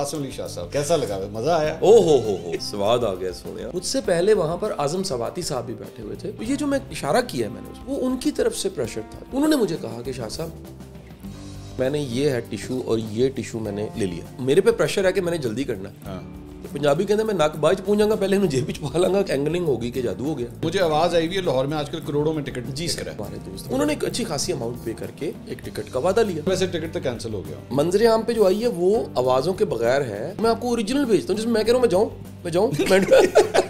आसम अली शाह साहब कैसा लगा? मज़ा आया? ओ हो हो हो स्वाद आ गया सोने मुझसे पहले वहाँ पर आज़म सवाती साहब भी बैठे हुए थे। तो ये जो मैं इशारा किया है मैंने वो उनकी तरफ़ से प्रेशर था। उन्होंने मुझे कहा कि शाह साहब मैंने ये है टिश्यू और ये टिश्यू मैंने ले लिया। मेरे पे प्रेशर है कि मैंने जल्दी करना। है। पंजाबी कहते मैं नक बाद पूछांगा पहले जेब पा लांगा एंगलिंग होगी कि जादू हो गया। मुझे आवाज़ आई हुई है लाहौर में आजकल करोड़ों में टिकट जी सर हमारे दोस्त। उन्होंने एक अच्छी खासी अमाउंट पे करके एक टिकट का वादा लिया। वैसे टिकट तो कैंसिल हो गया। मंजरे आम पे जो आई है वो आवाजों के बगैर है। मैं आपको ओरिजिनल भेजता हूँ जिसमें मैं कह रहा हूँ मैं जाऊँ मैं जाऊँ।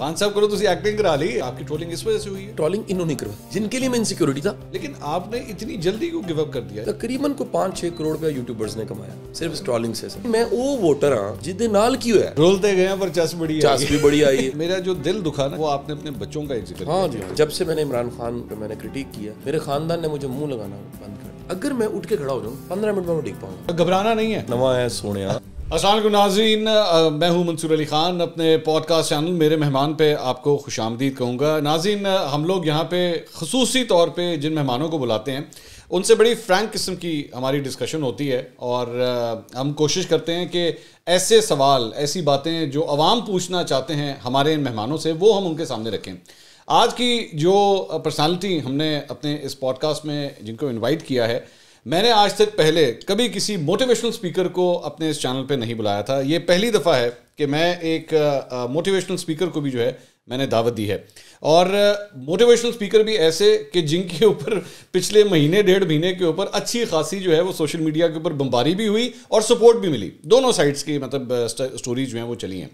खान साहब करो तुम एक्टिंग करा ली आपकी ट्रोलिंग इस वजह से हुई है? ट्रॉलिंग इन्होंने करवाई जिनके लिए मैं इनसिक्योरिटी था। लेकिन आपने इतनी जल्दी क्यों गिव अप कर दिया? तकरीबन को पाँच छह करोड़ रुपया यूट्यूबर्स ने कमाया सिर्फ़ ट्रॉलिंग से। मैं वो वोटर हाँ जिदे नाल की होया रोलते गए हैं पर चस बड़ी आई। चास भी बड़ी आई। है मेरा जो दिल दुखा ना वो आपने अपने बच्चों का ज़िक्र हाँ जी हाँ। जब से मैंने इमरान खान पे मैंने क्रिटिक किया मेरे खानदान ने मुझे मुँह लगाना बंद कर दिया। अगर मैं उठ के खड़ा हो जाऊँ पंद्रह मिनट में मैं डिग पाऊँगा किया घबराना नहीं है। नवा है सोने असल नाजीन मैं हूँ मंसूर अली खान। अपने पॉडकास्ट चैनल मेरे मेहमान पे आपको खुश आमदीद कहूँगा नाजीन हम लोग यहाँ पे खसूसी तौर पे जिन मेहमानों को बुलाते हैं, उनसे बड़ी फ्रैंक किस्म की हमारी डिस्कशन होती है और हम कोशिश करते हैं कि ऐसे सवाल, ऐसी बातें जो आवाम पूछना चाहते हैं हमारे इन मेहमानों से, वो हम उनके सामने रखें। आज की जो पर्सनालिटी हमने अपने इस पॉडकास्ट में जिनको इनवाइट किया है मैंने आज तक पहले कभी किसी मोटिवेशनल स्पीकर को अपने इस चैनल पे नहीं बुलाया था। ये पहली दफ़ा है कि मैं एक मोटिवेशनल स्पीकर को भी जो है मैंने दावत दी है। और मोटिवेशनल स्पीकर भी ऐसे कि जिनके ऊपर, पिछले महीने, डेढ़ महीने के ऊपर अच्छी खासी जो है वो सोशल मीडिया के ऊपर बम्बारी भी हुई और सपोर्ट भी मिली। दोनों साइड्स की मतलब स्टोरीज जो हैं वो चली हैं।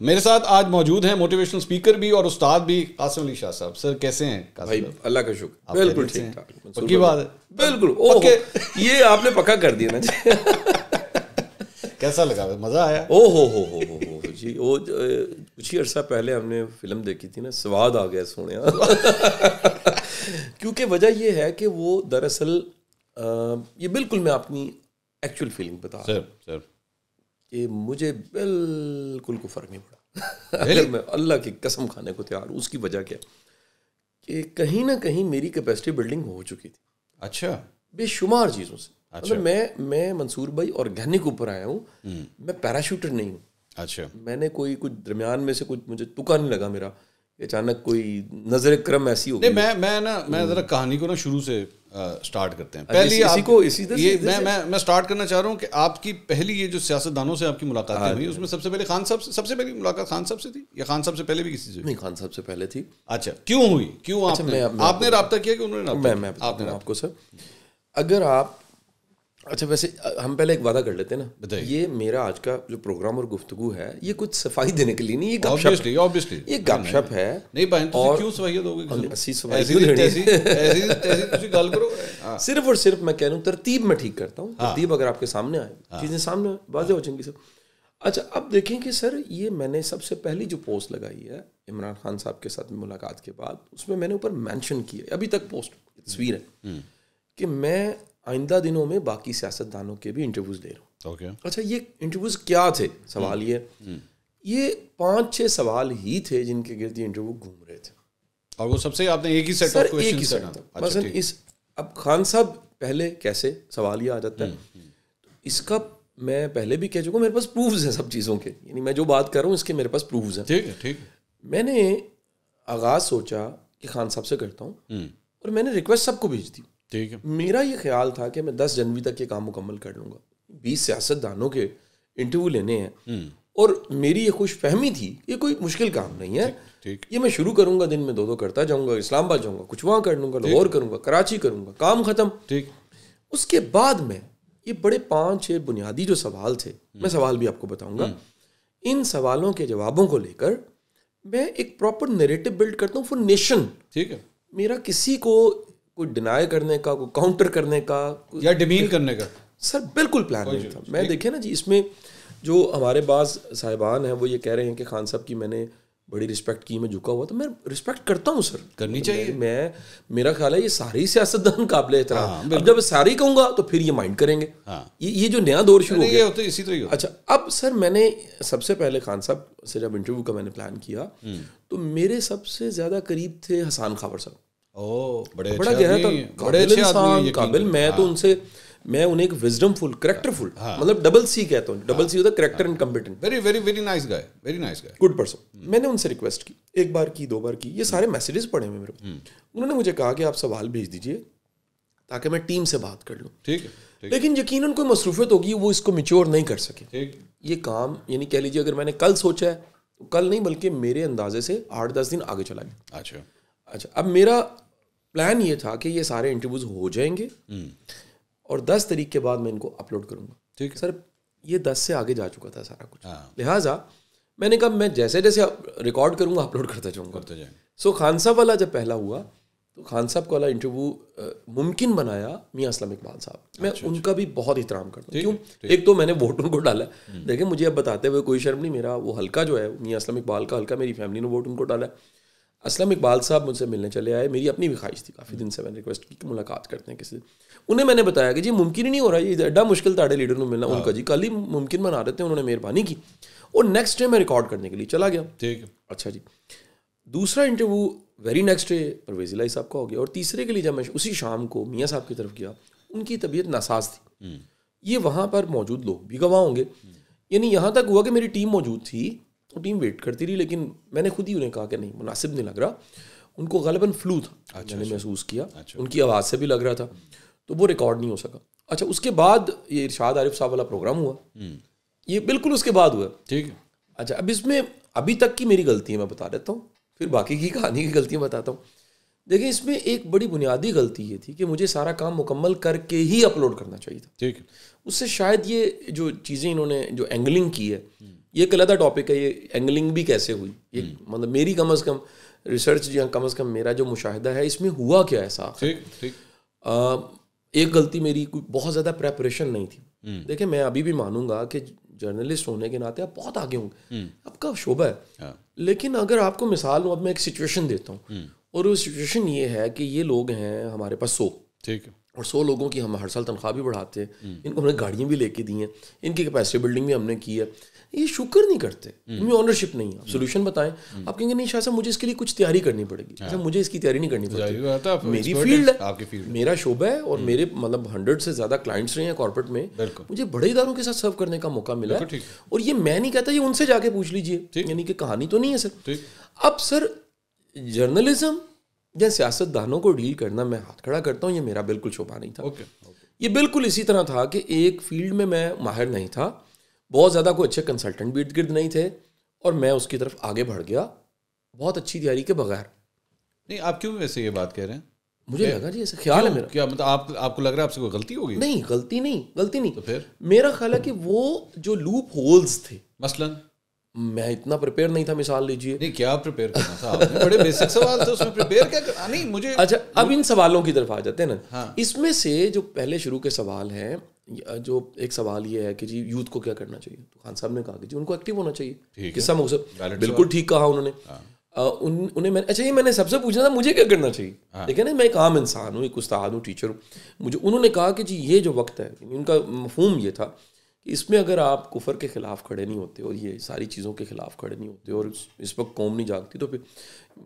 मेरे साथ आज मौजूद हैं मोटिवेशनल स्पीकर भी और उस्ताद भी कासिम अली शाह साहब। सर कैसे हैं भाई अल्लाह का शुक्र। बिल्कुल ठीक ठाक पक्की बात है? बिल्कुल पक्के। ये आपने पक्का कर दिया ना जी। कैसा लगा? मज़ा आया? ओ हो हो हो हो हो जी वो कुछ ही अरसा पहले हमने फ़िल्म देखी थी ना स्वाद आ गया सोने। क्योंकि वजह ये है कि वो दरअसल ये बिल्कुल मैं अपनी एक्चुअल फीलिंग बता रहा हूँ। सर सर कि मुझे बिल्कुल को फ़र्क नहीं पड़ा। अगर मैं अल्लाह की कसम खाने को तैयार हूँ उसकी वजह क्या? कि कहीं ना कहीं मेरी कैपेसिटी बिल्डिंग हो चुकी थी। अच्छा। बेशुमार चीज़ों से। मतलब मैं मैं मंसूर भाई ऑर्गेनिक ऊपर आया हूँ। मैं पैराशूटर नहीं हूँ। अच्छा। मैंने कोई कुछ दरमियान में से कुछ मुझे तुका नहीं लगा मेरा। अचानक कोई नज़र क्रम ऐसी हो नहीं मैं मैं ना मैं जरा कहानी को ना शुरू से स्टार्ट करते हैं। अच्छा, पहली इसी- इसी को इसी ये इधर मैं मैं मैं स्टार्ट करना चाह रहा हूँ कि आपकी पहली ये जो सियासतदानों से आपकी मुलाकात हाँ हुई उसमें सबसे पहले खान साहब से सबसे पहली मुलाकात खान साहब से थी? या खान साहब से पहले भी किसी से? नहीं खान साहब से पहले थी। अच्छा क्यों हुई? क्यों अच्छा, आपने आपने रब्ता किया कि उन्होंने आपने आपको सर। अगर आप अच्छा वैसे हम पहले एक वादा कर लेते हैं ना। बताइए। ये मेरा आज का जो प्रोग्राम और गुफ्तगू है ये कुछ सफ़ाई देने के लिए नहीं ये ऑब्वियसली ऑब्वियसली ये गपशप है नहीं भाई और- क्यों हो अस्सी सवाई ऐसी लेनी? ऐसी ऐसी गल करो। हाँ। सिर्फ़ और सिर्फ़ मैं कह रहा हूँ तरतीब मैं ठीक करता हूँ। तरतीब अगर आपके सामने आए चीज़ें सामने वाज़ेह हो जाएँगी सब। अच्छा अब देखें कि सर ये मैंने सबसे पहली जो पोस्ट लगाई है इमरान खान साहब के साथ मुलाकात के बाद उसमें मैंने ऊपर मेंशन किया है। अभी तक पोस्ट तस्वीर है कि मैं आइंदा दिनों में बाकी सियासतदानों के भी इंटरव्यूज़ ले रहा हूँ। ओके अच्छा ये इंटरव्यूज़ क्या थे? सवाल ये। ये पाँच छह सवाल ही थे जिनके गिर्द ये इंटरव्यू घूम रहे थे। और वो सबसे आपने एक ही सेट सर ऑफ़ एक ही सेट था मसलन इस अब खान साहब पहले कैसे सवाल ये आ जाता है? तो इसका मैं पहले भी कह चुका हूँ मेरे पास प्रूफ्स हैं सब चीज़ों के। यानी मैं जो बात कर रहा हूँ इसके मेरे पास प्रूफ्स हैं। ठीक है ठीक है। मैंने आगाज़ सोचा कि खान साहब से करता हूँ। और मैंने रिक्वेस्ट सबको भेज दी। ठीक है। मेरा ये ख्याल था कि मैं दस जनवरी तक ये काम मुकम्मल कर लूँगा। बीस सियासतदानों के इंटरव्यू लेने हैं। और मेरी ये खुश फहमी थी ये कोई मुश्किल काम नहीं है। ठीक ये मैं शुरू करूँगा दिन में दो दो करता जाऊँगा इस्लामाबाद जाऊँगा कुछ वहाँ कर लूँगा लाहौर करूँगा कराची करूँगा काम ख़त्म। ठीक। उसके बाद में ये बड़े पाँच छह बुनियादी जो सवाल थे मैं सवाल भी आपको बताऊँगा। इन सवालों के जवाबों को लेकर मैं एक प्रॉपर नेरेटिव बिल्ड करता हूँ फॉर नेशन ठीक है। मेरा किसी को कोई डिनाई करने का कोई काउंटर करने का या डिमीन करने का। सर बिल्कुल प्लान नहीं था। मैं देखे ना जी इसमें जो हमारे पास साहिबान हैं वो ये कह रहे हैं कि खान साहब की मैंने बड़ी रिस्पेक्ट की मैं झुका हुआ तो मैं रिस्पेक्ट करता हूँ सर करनी मैं- चाहिए। मैं मेरा ख्याल है ये सारी सियासतदान काबिल एहतराम। अब जब सारी ही कहूँगा तो फिर ये माइंड करेंगे। हाँ। ये ये जो नया दौर शुरू हो गया। होते इसी तरह अच्छा अब सर मैंने सबसे पहले खान साहब से जब इंटरव्यू का मैंने प्लान किया तो मेरे सबसे ज़्यादा करीब थे हसान खाबर साहब। ओ बड़े बड़ा गहरा था बड़े अच्छे इंसान काबिल मैं तो उनसे मैं उन्हें एक विजडमफुल करेक्टरफुल मतलब डबल सी कहता हूँ डबल सी होता है character and competent very very very nice guy very nice guy good person मैंने उनसे रिक्वेस्ट की एक बार की दो बार की ये सारे मैसेजेस पढ़े हुए मेरे उन्होंने मुझे कहा कि आप सवाल भेज दीजिए ताकि मैं टीम से बात कर लूँ। ठीक है लेकिन यकीन कोई मसरूफियत होगी वो इसको मिच्योर नहीं कर सके। ये काम यानी कह लीजिए अगर मैंने कल सोचा है तो कल नहीं बल्कि मेरे अंदाजे से आठ दस दिन आगे चला गया। अच्छा। अच्छा अब मेरा प्लान ये था कि ये सारे इंटरव्यूज़ हो जाएँगे और दस तारीख के बाद मैं इनको अपलोड करूँगा। ठीक है। सर ये दस से आगे जा चुका था सारा कुछ। हाँ। लिहाजा मैंने कहा मैं जैसे जैसे रिकॉर्ड करूँगा अपलोड करता जाऊँगा। करते सो खान साहब वाला जब पहला हुआ तो खान साहब का वाला इंटरव्यू मुमकिन बनाया मियाँ असलम इकबाल साहब। मैं अच्छा, उनका भी बहुत एहतराम करता हूँ। क्यों? एक तो मैंने वोट उनको डाला। देखें मुझे अब बताते हुए कोई शर्म नहीं मेरा वो हल्का जो है मियाँ असलम इकबाल का हल्का मेरी फैमिली ने वोट उनको डाला। है असलम इकबाल साहब मुझसे मिलने चले आए। मेरी अपनी भी ख्वाहिश थी काफ़ी दिन से मैंने रिक्वेस्ट की कि मुलाकात करते हैं किसी उन्हें मैंने बताया कि जी मुमकिन ही नहीं हो रहा ये एडा मुश्किल ताड़े लीडर को मिलना। उनका जी कल ही मुमकिन बना रहे थे उन्होंने मेहरबानी की। और नेक्स्ट डे मैं रिकॉर्ड करने के लिए चला गया। ठीक है। अच्छा जी। दूसरा interview very next day Parvez Ilahi साहब का हो गया। और तीसरे के लिए जब मैं उसी शाम को मियाँ साहब की तरफ़ गया उनकी तबीयत नासाज थी। ये वहाँ पर मौजूद लोग भी गवाह होंगे। यानी यहाँ तक हुआ कि मेरी टीम मौजूद थी। वो टीम वेट करती रही लेकिन मैंने खुद ही उन्हें कहा कि नहीं मुनासिब नहीं लग रहा। उनको गलबन फ्लू था अच्छा, मैंने महसूस किया। अच्छा, उनकी आवाज़ से भी लग रहा था तो वो रिकॉर्ड नहीं हो सका। अच्छा उसके बाद ये इरशाद आरिफ साहब वाला प्रोग्राम हुआ। ये बिल्कुल उसके बाद हुआ। ठीक है। अच्छा अब इसमें अभी तक की मेरी गलती है मैं बता देता हूँ फिर बाकी की कहानी की गलतियाँ बताता हूँ। देखिए इसमें एक बड़ी बुनियादी गलती ये थी कि मुझे सारा काम मुकम्मल करके ही अपलोड करना चाहिए था। ठीक है। उससे शायद ये जो चीज़ें इन्होंने जो एंगलिंग की है ये एक अलग टॉपिक है ये एंगलिंग भी कैसे हुई? ये मतलब मेरी कम अज़ कम रिसर्च या कम अज़ कम मेरा जो मुशाहिदा है इसमें हुआ क्या ऐसा ठीक ठीक। एक गलती मेरी कोई बहुत ज़्यादा प्रेपरेशन नहीं थी। देखिए मैं अभी भी मानूँगा कि जर्नलिस्ट होने के नाते आप बहुत आगे होंगे। आपका शोभा है। हाँ। लेकिन अगर आपको मिसाल दूँ अब मैं एक सिचुएशन देता हूँ। और वो सिचुएशन ये है कि ये लोग हैं हमारे पास सौ। ठीक है। और सौ लोगों की हम हर साल तनख्वाह भी बढ़ाते हैं। इनको हमने गाड़ियाँ भी लेके दी हैं। इनकी कैपेसिटी बिल्डिंग भी हमने की है। ये शुक्र नहीं करते। इनमें ऑनरशिप नहीं है। आप सोल्यूशन बताएँ। आप कहेंगे नहीं शाह साहब मुझे इसके लिए कुछ तैयारी करनी पड़ेगी। अच्छा मुझे इसकी तैयारी नहीं करनी है, आप मेरी फ़ील्ड है आपकी फ़ील्ड मेरा शोबा है और मेरे मतलब हंड्रेड से ज़्यादा क्लाइंट्स रहे हैं कॉर्पोरेट में। मुझे बड़े इदारों के साथ सर्व करने का मौका मिला है। और ये मैं नहीं कहता ये उनसे जाके पूछ लीजिए। यानी कि कहानी तो नहीं है सर। अब सर जर्नलिज्म या सियासतदानों को डील करना मैं हाथ खड़ा करता हूँ ये मेरा बिल्कुल शोभा नहीं था। ओके ओके ये बिल्कुल इसी तरह था कि एक फ़ील्ड में मैं माहिर नहीं था बहुत ज़्यादा कोई अच्छे कंसल्टेंट भी इर्द गिर्द नहीं थे और मैं उसकी तरफ़ आगे बढ़ गया बहुत अच्छी तैयारी के बगैर। नहीं आप क्यों वैसे ये बात कह रहे हैं? मुझे लगा जी ऐसा ख्याल है मेरा। क्या मतलब आप आपको लग रहा है आपसे कोई गलती होगी? नहीं गलती नहीं गलती नहीं। तो फिर? मेरा ख्याल है कि वो जो लूप होल्स थे मसलन? मैं इतना प्रिपेयर नहीं था मिसाल लीजिए। नहीं क्या प्रिपेयर करना था? आपने बड़े बेसिक सवाल थे उसमें प्रिपेयर क्या करना? नहीं मुझे अच्छा अब इन सवालों की तरफ़ आ जाते हैं ना। हाँ। इसमें से जो पहले शुरू के सवाल हैं जो एक सवाल ये है कि जी यूथ को क्या करना चाहिए? तो खान साहब ने कहा कि जी उनको एक्टिव होना चाहिए। ठीक है। किस्सा मकसद। बिल्कुल ठीक कहा उन्होंने। उन उन्हें मैंने अच्छा ये मैंने सबसे पूछना था मुझे क्या करना चाहिए? देखिए ना मैं एक आम इंसान हूँ एक उस्ताद हूँ टीचर हूँ। मुझे उन्होंने कहा कि जी ये जो वक्त है उनका मफहूम ये था कि इसमें अगर आप कुफर के खिलाफ खड़े नहीं होते और ये सारी चीज़ों के खिलाफ खड़े नहीं होते और इस- वक्त कौम नहीं जागती तो फिर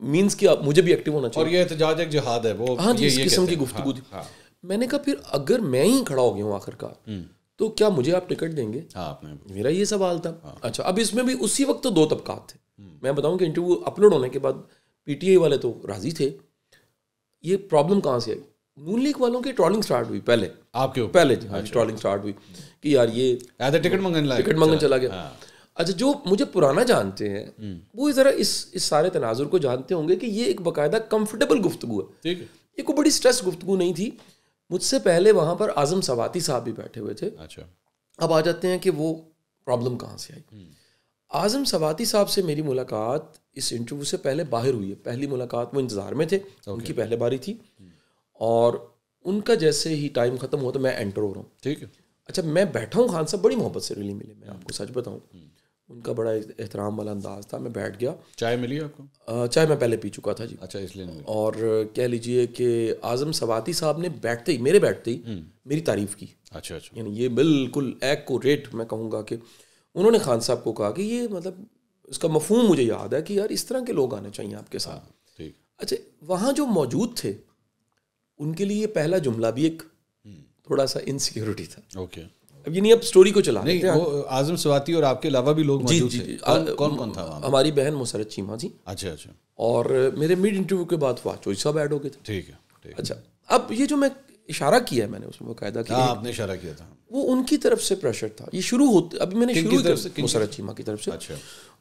मीन्स कि आप मुझे भी एक्टिव होना चाहिए। और ये एहतजाज एक जिहाद है वो हाँ जी इस किस्म की हैं। गुफ्तगू थी। हाँ, हाँ, मैंने कहा फिर अगर मैं ही खड़ा हो गया हूँ आखिरकार तो क्या मुझे आप टिकट देंगे? हाँ आपने मेरा ये सवाल था। अच्छा अब इसमें भी उसी वक्त तो दो तबकात थे। मैं बताऊँ कि इंटरव्यू अपलोड होने के बाद पीटीआई वाले तो राज़ी थे। ये प्रॉब्लम कहाँ से आई? नून लीग वालों की ट्रॉलिंग स्टार्ट हुई पहले। आपके पहले जी हाँ ट्रॉलिंग स्टार्ट हुई कि यार ये टिकट मंगन टिकट मंगन चला गया। अच्छा जो मुझे पुराना जानते हैं वो ज़रा इस इस सारे तनाजुर को जानते होंगे कि ये एक बाकायदा कंफर्टेबल गुफ्तगू है। ठीक है। ये कोई बड़ी स्ट्रेस गुफ्तगू नहीं थी। मुझसे पहले वहाँ पर आज़म सवाती साहब भी बैठे हुए थे। अच्छा। अब आ जाते हैं कि वो प्रॉब्लम कहाँ से आई? आज़म सवाती साहब से मेरी मुलाकात इस इंटरव्यू से पहले बाहर हुई है। पहली मुलाकात वो इंतज़ार में थे। उनकी पहले बारी थी। और उनका जैसे ही टाइम ख़त्म हुआ तो मैं एंटर हो रहा हूँ। ठीक है। अच्छा मैं बैठा हूँ खान साहब बड़ी मोहब्बत से रिली मिले मैं आपको सच बताऊँ। उनका बड़ा एहतराम वाला अंदाज था मैं बैठ गया। चाय मिली आपको? चाय मैं पहले पी चुका था जी। अच्छा इसलिए नहीं और कह लीजिए कि आज़म सवाती साहब ने बैठते ही मेरे बैठते ही मेरी तारीफ़ की। अच्छा अच्छा। यानी ये बिल्कुल एक्यूरेट मैं कहूँगा कि उन्होंने खान साहब को कहा कि ये मतलब इसका मफहूम मुझे याद है कि यार इस तरह के लोग आने चाहिए आपके साथ। ठीक। अच्छा वहाँ जो मौजूद थे उनके लिए पहला जुमला भी एक थोड़ा सा इनसिक्योरिटी था। ओके अब ये नहीं अब स्टोरी को चला नहीं वो आज़म स्वाति और आपके अलावा भी लोग मौजूद थे। कौन कौन कौन था हमारी बहन मुसरत चीमा जी। अच्छा अच्छा। और मेरे मिड इंटरव्यू के बाद वाह चोई साहब ऐड हो गए थे। ठीक है अच्छा अब ये जो मैं इशारा किया है मैंने उसमें बकायदा कि हाँ आपने इशारा किया था। वो उनकी तरफ़ से प्रेशर था। ये शुरू होते अभी मैंने शुरू तरफ़ से? मुसरत चीमा की तरफ़ से। अच्छा।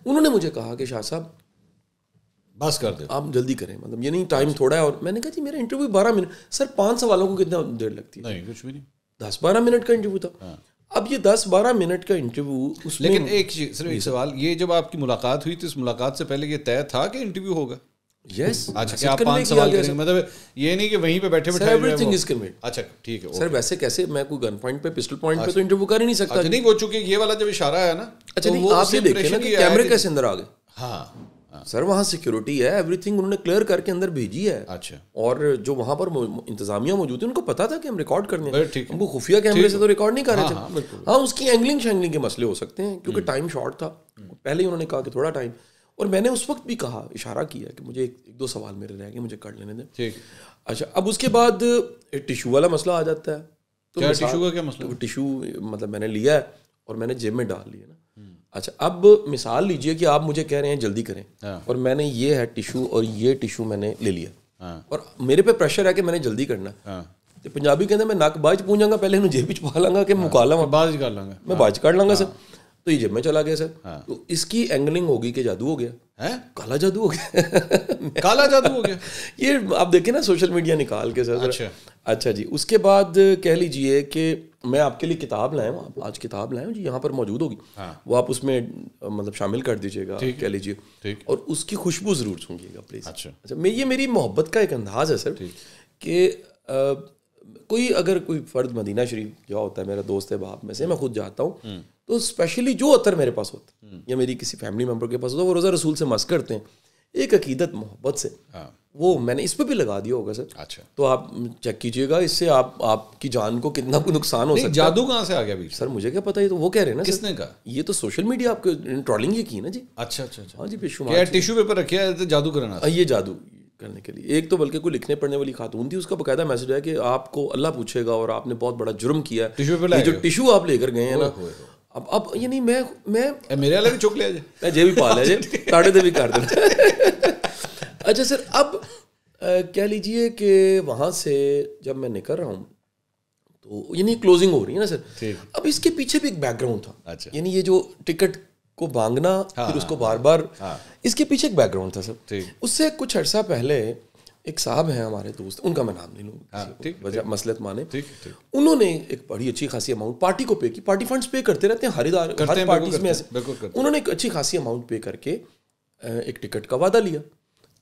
उन्होंने मुझे कहा कि शाह साहब बस कर दे आप जल्दी करें मतलब ये नहीं टाइम थोड़ा है और मैंने कहा जी मेरा इंटरव्यू बारह मिनट सर पाँच सवालों को कितना देर लगती है? नहीं कुछ भी नहीं। दस बारह मिनट का इंटरव्यू था। अब ये दस बारह मिनट का इंटरव्यू लेकिन एक सिर्फ़ एक सवाल ये जब आपकी मुलाकात हुई तो इस मुलाकात से पहले ये तय था कि इंटरव्यू होगा? यस अच्छा क्या आप पाँच सवाल करेंगे मतलब ये नहीं कि वहीं पे बैठे बैठे एवरीथिंग इज़ कन्वेड अच्छा ठीक है सर वैसे कैसे मैं कोई गन पॉइंट पे पिस्टल पॉइंट पे तो इंटरव्यू कर ही नहीं सकता। अच्छा नहीं वो चूँकि ये वाला जब इशारा है ना अच्छा तो नहीं आप ये देखिए ना कि कैमरे कैसे अंदर आ गए। हाँ हाँ, सर वहाँ सिक्योरिटी है एवरीथिंग उन्होंने क्लियर करके अंदर भेजी है। अच्छा। और जो वहाँ पर इंतजामिया मौजूद है उनको पता था कि हम रिकॉर्ड करने हमको खुफिया कैमरे से तो रिकॉर्ड नहीं कर रहे हाँ, थे। हाँ। हाँ उसकी एंगलिंग शैंगलिंग के मसले हो सकते हैं क्योंकि टाइम शॉर्ट था। पहले ही उन्होंने कहा कि थोड़ा टाइम और मैंने उस वक्त भी कहा इशारा किया कि मुझे एक, एक दो सवाल मेरे रह गए मुझे कर लेने दें। अच्छा अब उसके बाद टिशू वाला मसला आ जाता है। तो क्या टिशू का क्या मसला? तो टिशू मतलब मैंने लिया है और मैंने जेब में डाल लिया ना। अच्छा अब मिसाल लीजिए कि आप मुझे कह रहे हैं जल्दी करें हाँ। और मैंने ये है टिशू और ये टिशू मैंने ले लिया हाँ और मेरे पे प्रेशर है कि मैंने जल्दी करना है। हाँ ਤੇ ਪੰਜਾਬੀ ਕਹਿੰਦੇ ਮੈਂ ਨੱਕ ਬਾਅਦ ਚ ਪੂੰਜਾਂਗਾ ਪਹਿਲੇ ਇਹਨੂੰ ਜੇਬ ਵਿੱਚ ਪਾ ਲਾਂਗਾ ਕਿ ਮੁਕਾ ਲਵਾਂ तो बाद ही कर लेंगे मैं बाज काट लांगा सर तो ये जेब में चला गया सर हाँ। तो इसकी एंगलिंग होगी कि जादू हो गया हैं काला जादू हो गया काला जादू हो गया ये आप देखें ना सोशल मीडिया निकाल के सर अच्छा। अच्छा जी उसके बाद कह लीजिए कि मैं आपके लिए किताब लाया हूँ आप आज किताब लाया हूँ जी यहाँ पर मौजूद होगी। हाँ। वो आप उसमें मतलब शामिल कर दीजिएगा कह लीजिए। और उसकी खुशबू ज़रूर सूंघिएगा प्लीज़ अच्छा। अच्छा मैं ये मेरी मोहब्बत का एक अंदाज है सर कि कोई अगर कोई फ़र्द मदीना शरीफ गया होता है मेरा दोस्त है बाप में से मैं खुद जाता हूँ तो स्पेशली जो अतर मेरे पास होता है या मेरी किसी फैमिली मेंबर के पास होता है वो रोज़ा रसूल से मस करते हैं एक अकीदत मोहब्बत से। हाँ। वो मैंने इस पर भी लगा दिया होगा सर। अच्छा। तो आप चेक कीजिएगा इससे आप आपकी जान को कितना कोई नुकसान हो सकता जादू कहाँ से आ गया बीच सर मुझे क्या पता है तो वो कह रहे हैं ना किसने कहा? ये तो सोशल मीडिया आपके ट्रॉलिंग ये की ना जी। अच्छा अच्छा अच्छा। हाँ जी बेशुमार टिश्यू पेपर रखे है तो जादू करना हाँ, ये जादू करने के लिए। एक तो बल्कि कोई लिखने पढ़ने वाली खातून थी उसका बकायदा मैसेज है कि आपको अल्लाह पूछेगा और आपने बहुत बड़ा जुर्म किया है। जो टिशू आप लेकर गए हैं ना अब अब ये नहीं मैं मैं ए, मेरे वाले भी चुक लिया जी। मैं जे भी पा लिया जे। ताड़े दे भी कर देना अच्छा सर अब कह लीजिए कि वहाँ से जब मैं निकल रहा हूँ तो यानी क्लोजिंग हो रही है ना सर? अब इसके पीछे भी एक बैकग्राउंड था। अच्छा। यानी ये जो टिकट को भांगना फिर उसको बार बार हाँ, इसके पीछे एक बैकग्राउंड था सर। उससे कुछ अर्सा पहले एक साहब हैं हमारे दोस्त उनका मैं नाम नहीं हाँ, लूँ ठीक, वजह मसलत माने। ठीक ठीक। उन्होंने एक बड़ी अच्छी खासी अमाउंट पार्टी को पे की। पार्टी फंड्स पे करते रहते हैं हरिदार हर हैं, पार्टीज़ में ऐसे। हैं, उन्होंने एक अच्छी खासी अमाउंट पे करके एक टिकट का वादा लिया।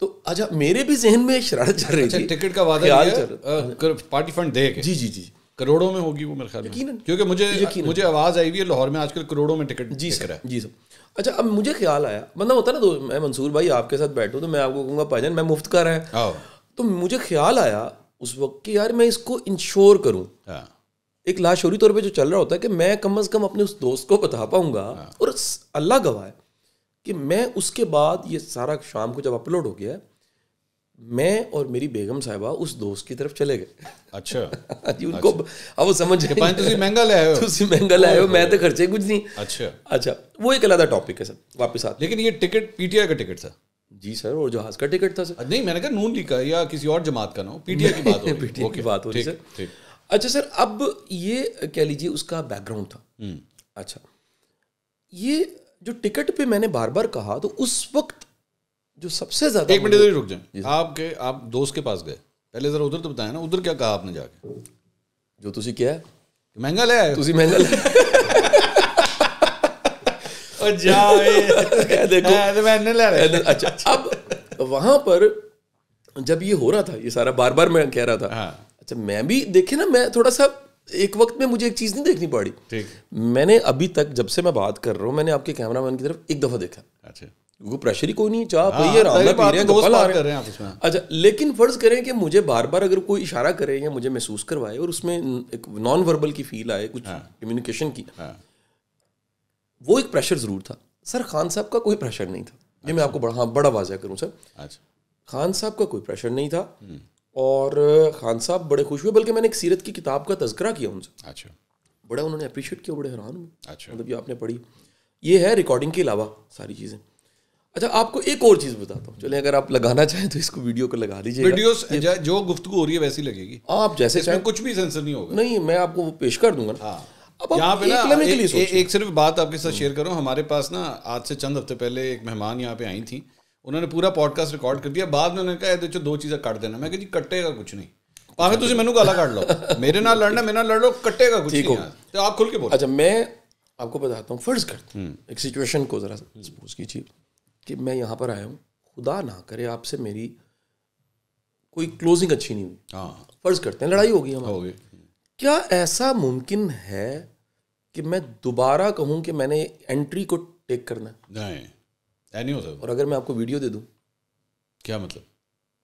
तो अच्छा मेरे भी जहन में शरारत चल रही अच्छा थी। टिकट का वादा कर- पार्टी फंड दे जी जी जी। करोड़ों में होगी वो मेरे ख्याल में। क्योंकि मुझे मुझे आवाज़ आई हुई है लाहौर में आजकल करोड़ों में टिकट जी सर जी सर। अच्छा अब मुझे ख्याल आया मतलब होता है ना दो मैं मंसूर भाई आपके साथ बैठूं तो मैं आपको कहूँगा भाईजान मैं मुफ़्त का रहा है। तो मुझे ख्याल आया उस वक्त कि यार मैं इसको इंश्योर करूं हाँ एक लाशोरी तौर पे जो चल रहा होता है कि मैं कम अज कम अपने उस दोस्त को बता पाऊंगा और स- अल्लाह गवाह है कि मैं उसके बाद ये सारा शाम को जब अपलोड हो गया मैं और मेरी बेगम साहिबा उस दोस्त की तरफ चले गए अच्छा जी उनको अब वो समझ कि पानी तुसी महंगा ले आए हो ਤੁਸੀਂ ਮਹਿੰਗਾ ਲਾਏ ਹੋ मैं तो खर्चे कुछ नहीं अच्छा अच्छा वो एक अलग टॉपिक है सर वापस आते लेकिन ये टिकट पीटीआई का टिकट था जी सर वो जहाज़ का टिकट था सर। नहीं मैंने कहा नून लीग का या किसी और जमात का ना हो पीटीआई की बात हो रही की बात हो रही सर। अच्छा सर अब ये कह लीजिए उसका बैकग्राउंड था। हम्म। अच्छा ये जो टिकट पे मैंने बार बार कहा तो उस वक्त जो सबसे ज़्यादा एक मिनट रुक जाए। आपके आप दोस्त के पास गए। पहले जरा उधर तो बताया ना उधर क्या कहा आपने जाके? जो तुम क्या है। महँगा ले आए तुम महँगा ले तो अच्छा, अब वहाँ पर जब ये हो रहा था ये सारा बार बार मैं कह रहा था अच्छा मैं भी देखे ना मैं थोड़ा सा एक वक्त में मुझे एक चीज़ नहीं देखनी पड़ी। मैंने अभी तक जब से मैं बात कर रहा हूँ मैंने आपके कैमरा मैन की तरफ़ एक दफ़ा देखा। अच्छा। वो प्रेशर ही कोई नहीं चाह पी है रामदा रहे हैं। हैं आप इसमें अच्छा लेकिन फ़र्ज़ करें कि मुझे बार बार अगर कोई इशारा करे या मुझे महसूस करवाए और उसमें एक नॉन वर्बल की फील आए कुछ कम्युनिकेशन की वो एक प्रेशर ज़रूर था। सर खान साहब का कोई प्रेशर नहीं था। ये मैं आपको बड़ा हाँ बड़ा वाजह करूँ सर। अच्छा। खान साहब का कोई प्रेशर नहीं था और खान साहब बड़े खुश हुए बल्कि मैंने एक सीरत की किताब का तस्करा किया उनसे। अच्छा। बड़ा उन्होंने अप्रिशिएट किया बड़े हैरान हुए। अच्छा। मतलब ये आपने पढ़ी। ये है रिकॉर्डिंग के अलावा सारी चीज़ें। अच्छा आपको एक और चीज़ बताता हूँ। चले अगर आप लगाना चाहें तो इसको वीडियो को लगा दीजिए वीडियोस जो गुफ्तु हो रही है वैसी लगेगी। आप जैसे चाहें। कुछ भी सेंसर नहीं होगा। नहीं मैं आपको वो पेश कर दूँगा ना। आप यहाँ पे ना एक लम्हे के एक, लिए एक, सोचिए एक सिर्फ बात आपके साथ शेयर करूं हमारे पास ना आज से चंद हफ्ते पहले एक मेहमान यहाँ पे आई थी उन्होंने पूरा पॉडकास्ट रिकॉर्ड कर दिया बाद में उन्होंने कहा "ਇਹਦੇ 'ਚੋਂ दो चीज़ें ਕੱਟ देना मैं कहा जी कट्टेगा कुछ नहीं ਭਾਵੇਂ ਤੁਸੀਂ ਮੈਨੂੰ ਗਾਲਾਂ ਕੱਢ ਲਓ ਮੇਰੇ ਨਾਲ ਲੜਨਾ ਮੇਰੇ ਨਾਲ ਲੜ ਲਓ ਕੱਟੇਗਾ ਕੁਝ ਨਹੀਂ ਯਾਰ तो आप खुल के बोलो अच्छा मैं आपको बताता हूँ फर्ज करते हैं एक सिचुएशन को ज़रा सपोज कीजिए कि मैं यहाँ पर आया हूँ खुदा ना करे आपसे मेरी कोई क्लोजिंग अच्छी नहीं हुई हाँ फर्ज करते हैं लड़ाई होगी हमारी हो गए क्या ऐसा मुमकिन है कि मैं दोबारा कहूँ कि मैंने एंट्री को टेक करना है। नहीं नहीं हो सकता। और अगर मैं आपको वीडियो दे दूँ। क्या मतलब?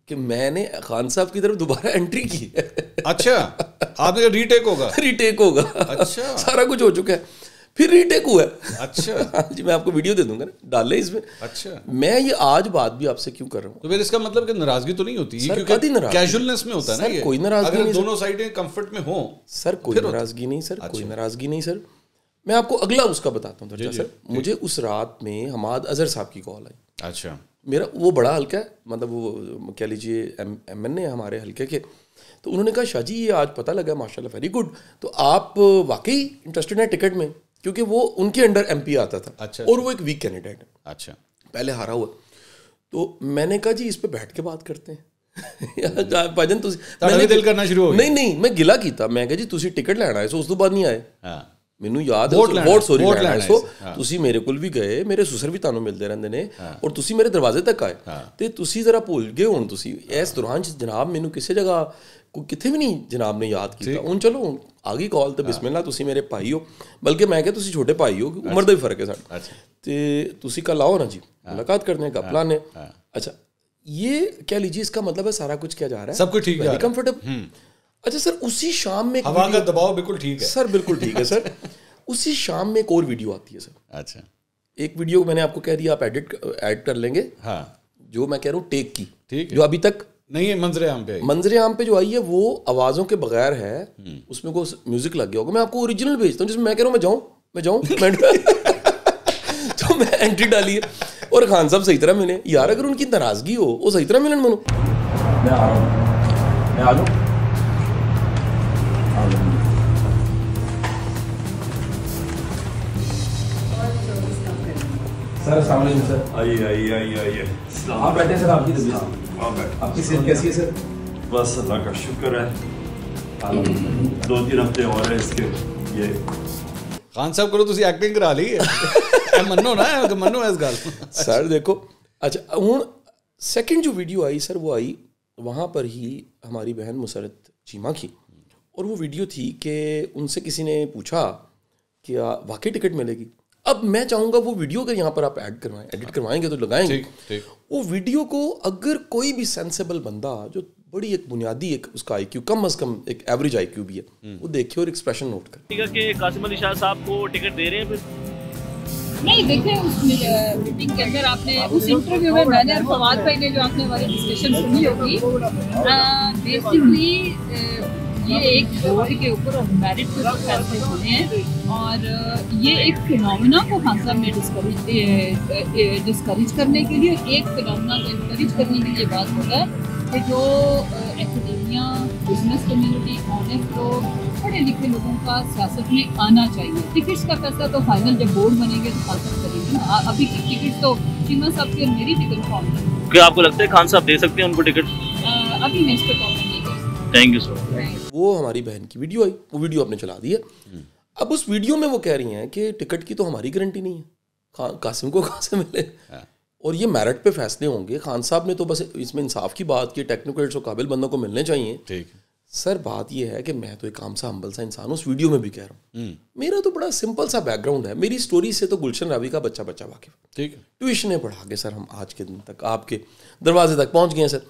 कि मैंने खान साहब की तरफ़ दोबारा एंट्री की अच्छा आपने रीटेक होगा। रीटेक होगा। अच्छा। सारा कुछ हो चुका है। फिर रीटेक हुआ है। अच्छा। हाँ जी मैं आपको वीडियो दे दूँगा ना। डाल लें इसमें। अच्छा। मैं ये आज बात भी आपसे क्यों कर रहा हूँ? तो फिर इसका मतलब कि नाराज़गी तो नहीं होती? सर, क्योंकि कैजुअलनेस में होता है ना ये। कोई नाराज़गी नहीं, दोनों साइडें कंफर्ट में हो सर कोई नाराज़गी नहीं सर कोई नाराज़गी नहीं सर। मैं आपको अगला उसका बताता हूँ दर्जा सर। मुझे उस रात में हमाद अजहर साहब की कॉल आई। अच्छा। मेरा वो बड़ा हल्का है मतलब वो कह लीजिए एम एन ए हमारे हल्के के। तो उन्होंने कहा शाह जी ये आज पता लगा माशा वेरी गुड तो आप वाकई इंटरेस्टेड हैं टिकट में? क्योंकि वो उनके अंडर एमपी आता था। अच्छा और अच्छा। वो एक वीक कैंडिडेट है। अच्छा। पहले हारा हुआ। तो मैंने कहा जी इस पर बैठ के बात करते हैं। भजन तो दिल करना शुरू हो नहीं नहीं मैं गिला की था। मैं कहा जी तुम टिकट लेना है सो उस तो बाद नहीं आए। हाँ। ਮੈਨੂੰ ਯਾਦ ਹੈ ਵੋਟ ਲੈਣਾ ਵੋਟ ਸੋਰੀ ਵੋਟ ਲੈਣਾ ਲੈਣਾ ਸੋ ਸੀ, ਤੁਸੀਂ ਮੇਰੇ ਕੋਲ ਵੀ ਗਏ ਮੇਰੇ ਸੁਸਰ ਵੀ ਤੁਹਾਨੂੰ ਮਿਲਦੇ ਰਹਿੰਦੇ ਨੇ ਔਰ ਤੁਸੀਂ ਮੇਰੇ ਦਰਵਾਜ਼ੇ ਤੱਕ ਆਏ ਤੇ ਤੁਸੀਂ ਜ਼ਰਾ ਭੁੱਲ ਗਏ ਹੁਣ ਤੁਸੀਂ ਇਸ ਦੌਰਾਨ 'ਚ ਜਨਾਬ ਮੈਨੂੰ ਕਿਸੇ ਜਗ੍ਹਾ ਕੋਈ ਕਿੱਥੇ ਵੀ ਨਹੀਂ ਜਨਾਬ ਨੇ ਯਾਦ ਕੀਤਾ ਹੁਣ ਚਲੋ ਹੁਣ ਆ ਗਈ ਕਾਲ ਤੇ ਬਿਸਮਿਲ੍ਲਾ ਤੁਸੀਂ ਮੇਰੇ ਭਾਈ ਹੋ ਬਲਕਿ ਮੈਂ ਕਿਹਾ ਤੁਸੀਂ ਛੋਟੇ ਭਾਈ ਹੋ ਉਮਰ ਦਾ ਵੀ ਫਰਕ ਹੈ ਸਾਡਾ अच्छा ਤੇ ਤੁਸੀਂ ਕੱਲ आओ ना जी मुलाकात करने का प्लान है अच्छा ये कह लीजिए इसका मतलब है सारा कुछ क्या जा रहा है सब कुछ ठीक जा रहा है। कंफर्टेबल अच्छा सर उसी शाम में एक हवा का वीडियो- दबाव बिल्कुल ठीक है सर बिल्कुल ठीक है सर उसी शाम में एक और वीडियो आती है सर अच्छा। एक वीडियो मैंने आपको कह दिया आप एडिट ऐड कर लेंगे। हाँ। जो मैं कह रहा हूँ टेक की। ठीक है। जो अभी तक नहीं है मंजरे हम पे मंजरे आम पे जो आई है वो आवाज़ों के बगैर है। उसमें को म्यूज़िक लग गया होगा। मैं आपको ओरिजिनल भेजता हूँ जिसमें मैं कह रहा हूँ मैं जाऊँ मैं जाऊँ। तो मैं एंट्री डाली है। और खान साहब सही तरह मिले। यार अगर उनकी नाराज़गी हो वो सही तरह मिलन मनो। मैं आ रहा हूँ। मैं आ जाऊँ? सर अस्सलाम वालेकुम सर आइए आइए आइए आइए आप बैठे सर आपकी तबीयत हाँ बैठ आपकी सेहत कैसी है सर बस अल्लाह का शुक्र है दो तीन हफ्ते और है इसके ये ਖਾਨ ਸਾਹਿਬ ਕੋਲੋਂ ਤੁਸੀਂ ਐਕਟਿੰਗ ਕਰਾ ਲਈ ਹੈ ਇਹ ਮੰਨੋ ਨਾ ਇਹ ਮੰਨੋ ਇਸ ਗੱਲ सर देखो अच्छा हूँ सेकंड जो वीडियो आई सर वो आई वहाँ पर ही हमारी बहन मुसरत चीमा की और वो वीडियो थी कि उनसे किसी ने पूछा कि आ, वाकई टिकट मिलेगी अब मैं चाहूँगा वो वीडियो अगर यहाँ पर आप ऐड करवाएँ एडिट करवाएँगे तो लगाएँगे। ठीक ठीक। वो वीडियो को अगर कोई भी सेंसेबल बंदा जो बड़ी एक बुनियादी एक उसका आईक्यू कम अज कम एक एवरेज आईक्यू भी है वो देखे और एक्सप्रेशन नोट कर। ठीक है कि कासिम अली शाह साहब को टिकट दे रहे हैं फिर? नहीं देखे उस मीटिंग के अंदर आपने उस इंटरव्यू में मैंने और फवाद भाई ने जो आपने हमारी डिस्कशन सुनी होगी बेसिकली ये एक बोर्ड के ऊपर और मेरिट के ऊपर फैसले हैं। और ये एक फिनोमिना को खान साहब ने डिस्करेज डिस्करेज करने के लिए एक फिनोमिना को इंकरेज करने के लिए बात होता है कि जो एकेडेमिया बिज़नेस कम्युनिटी ऑनेस्ट लोग पढ़े लिखे लोगों का सियासत में आना चाहिए। टिकट्स का फैसला तो फाइनल जब बोर्ड बनेंगे तो खालसा करेंगे अभी की टिकट तो चीमा साहब की मेरी टिकट फॉर्म है। क्या आपको लगता है खान साहब दे सकते हैं उनको टिकट अभी मैं इस पर कॉमेंट नहीं कर थैंक यू सो मच वो हमारी बहन की वीडियो आई वो वीडियो आपने चला दी है। अब उस वीडियो में वो कह रही हैं कि टिकट की तो हमारी गारंटी नहीं है। खान कासिम को कहाँ से मिले? और ये मेरिट पे फैसले होंगे। खान साहब ने तो बस इसमें इंसाफ की बात की टेक्निकल और काबिल बंदों को मिलने चाहिए। ठीक सर बात ये है कि मैं तो एक काम सा हम्बल सा इंसान हूँ उस वीडियो में भी कह रहा हूँ। मेरा तो बड़ा सिंपल सा बैकग्राउंड है। मेरी स्टोरी से तो गुलशन रावी का बच्चा बच्चा वाकिफ। ठीक है। ट्यूशन पढ़ा के सर हम आज के दिन तक आपके दरवाजे तक पहुँच गए सर।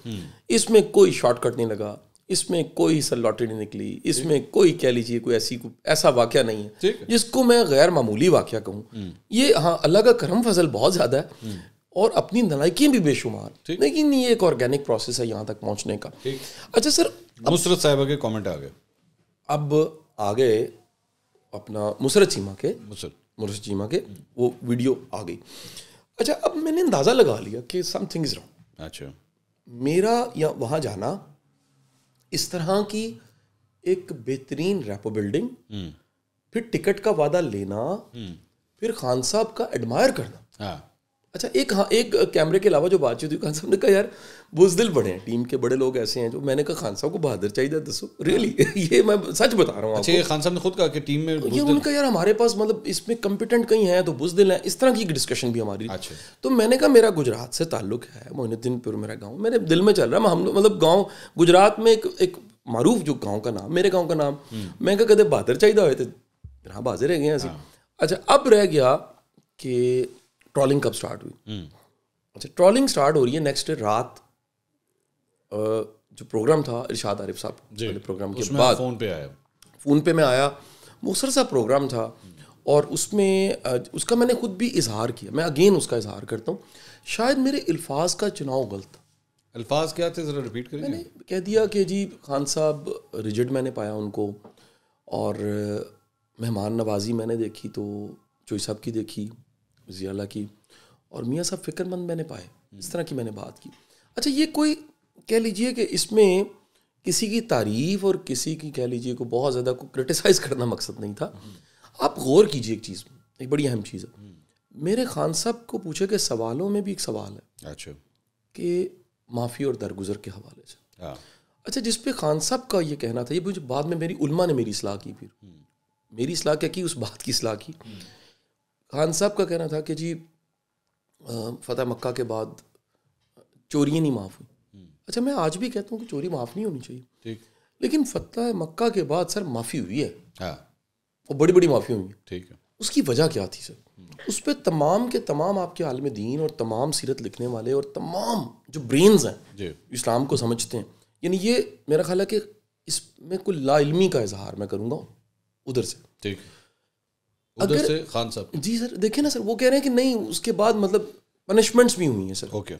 इसमें कोई शॉर्टकट नहीं लगा। इसमें कोई सर लॉटरी नहीं निकली इसमें कोई कह लीजिए कोई ऐसी कोई ऐसा वाक्य नहीं है जिसको मैं गैर मामूली वाक्य कहूँ। ये हाँ अल्लाह का करम फजल बहुत ज़्यादा है और अपनी नलायकियाँ भी बेशुमार। लेकिन ये एक ऑर्गेनिक प्रोसेस है यहाँ तक पहुँचने का। अच्छा सर नुसरत साहिबा के कमेंट आ गए अब आ गए अपना मुसरत चीमा के मुसरत चीमा के वो वीडियो आ गई। अच्छा अब मैंने अंदाज़ा लगा लिया कि समथिंग इज़ रॉन्ग अच्छा। मेरा या वहाँ जाना इस तरह की एक बेहतरीन रेपो बिल्डिंग फिर टिकट का वादा लेना फिर खान साहब का एडमायर करना। हाँ। अच्छा एक हाँ एक कैमरे के अलावा जो बातचीत हुई खान साहब ने कहा यार बुजदिल बड़े हैं टीम के बड़े लोग ऐसे हैं। जो मैंने कहा खान साहब को बहादुर चाहिए दसो रियली ये मैं सच बता रहा हूँ अच्छा ये खान साहब ने खुद कहा कि टीम में ये उनका यार हमारे पास मतलब इसमें कंपिटेंट कहीं है तो बुजदिल है। इस तरह की डिस्कशन भी हमारी। अच्छा। तो मैंने कहा मेरा गुजरात से ताल्लुक है मोइनुद्दीनपुर मेरा गाँव। मेरे दिल में चल रहा है हम लोग मतलब गाँव गुजरात में एक एक मारूफ जो गाँव का नाम मेरे गाँव का नाम। मैं कहा कदे बहादुर चाहिए होए तो हाँ बाजे रह गए हैं। अच्छा अब रह गया कि ट्रॉलिंग कब स्टार्ट हुई? अच्छा ट्रॉलिंग स्टार्ट हो रही है नेक्स्ट डे रात जो प्रोग्राम था इरशाद आरिफ साहब वाले प्रोग्राम के बाद। फ़ोन पे आया। फ़ोन पे मैं आया मुसर सा प्रोग्राम था और उसमें उसका मैंने खुद भी इजहार किया। मैं अगेन उसका इजहार करता हूँ। शायद मेरे अल्फाज का चुनाव गलत था। अल्फाज क्या थे जरा रिपीट करेंगे मैंने कह दिया कि जी खान साहब रिजिड मैंने पाया उनको और मेहमान नवाजी मैंने देखी तो चोई साहब की देखी। जियाला की और मियाँ साहब फ़िक्रमंद मैंने पाए इस तरह की मैंने बात की। अच्छा ये कोई कह लीजिए कि इसमें किसी की तारीफ़ और किसी की कह लीजिए को बहुत ज़्यादा को क्रिटिसाइज़ करना मकसद नहीं था। आप गौर कीजिए एक चीज़ एक बड़ी अहम चीज़ है। मेरे खान साहब को पूछे गए सवालों में भी एक सवाल है अच्छा। कि माफ़ी और दरगुजर के हवाले से। हाँ। अच्छा जिस पे खान साहब का ये कहना था ये मुझे बाद में मेरी उल्मा ने मेरी सलाह की फिर। मेरी सलाह क्या की उस बात की सलाह की। खान साहब का कहना था कि जी फतेह मक्का के बाद चोरियाँ नहीं माफ़ हुई। अच्छा मैं आज भी कहता हूँ कि चोरी माफ़ नहीं होनी चाहिए। ठीक। लेकिन फतेह मक्का के बाद सर माफ़ी हुई है। हाँ। और बड़ी बड़ी माफ़ी हुई है। ठीक है। उसकी वजह क्या थी सर? उस पर तमाम के तमाम आपके आलम दीन और तमाम सीरत लिखने वाले और तमाम जो ब्रेन्स हैं इस्लाम को समझते हैं। यानी ये मेरा ख्याल है कि इसमें कोई लाइलमी का इजहार मैं करूँगा उधर से। ठीक। उधर अगर- से खान साहब जी सर देखिए ना सर वो कह रहे हैं कि नहीं उसके बाद मतलब पनिशमेंट्स भी हुई हैं सर। ओके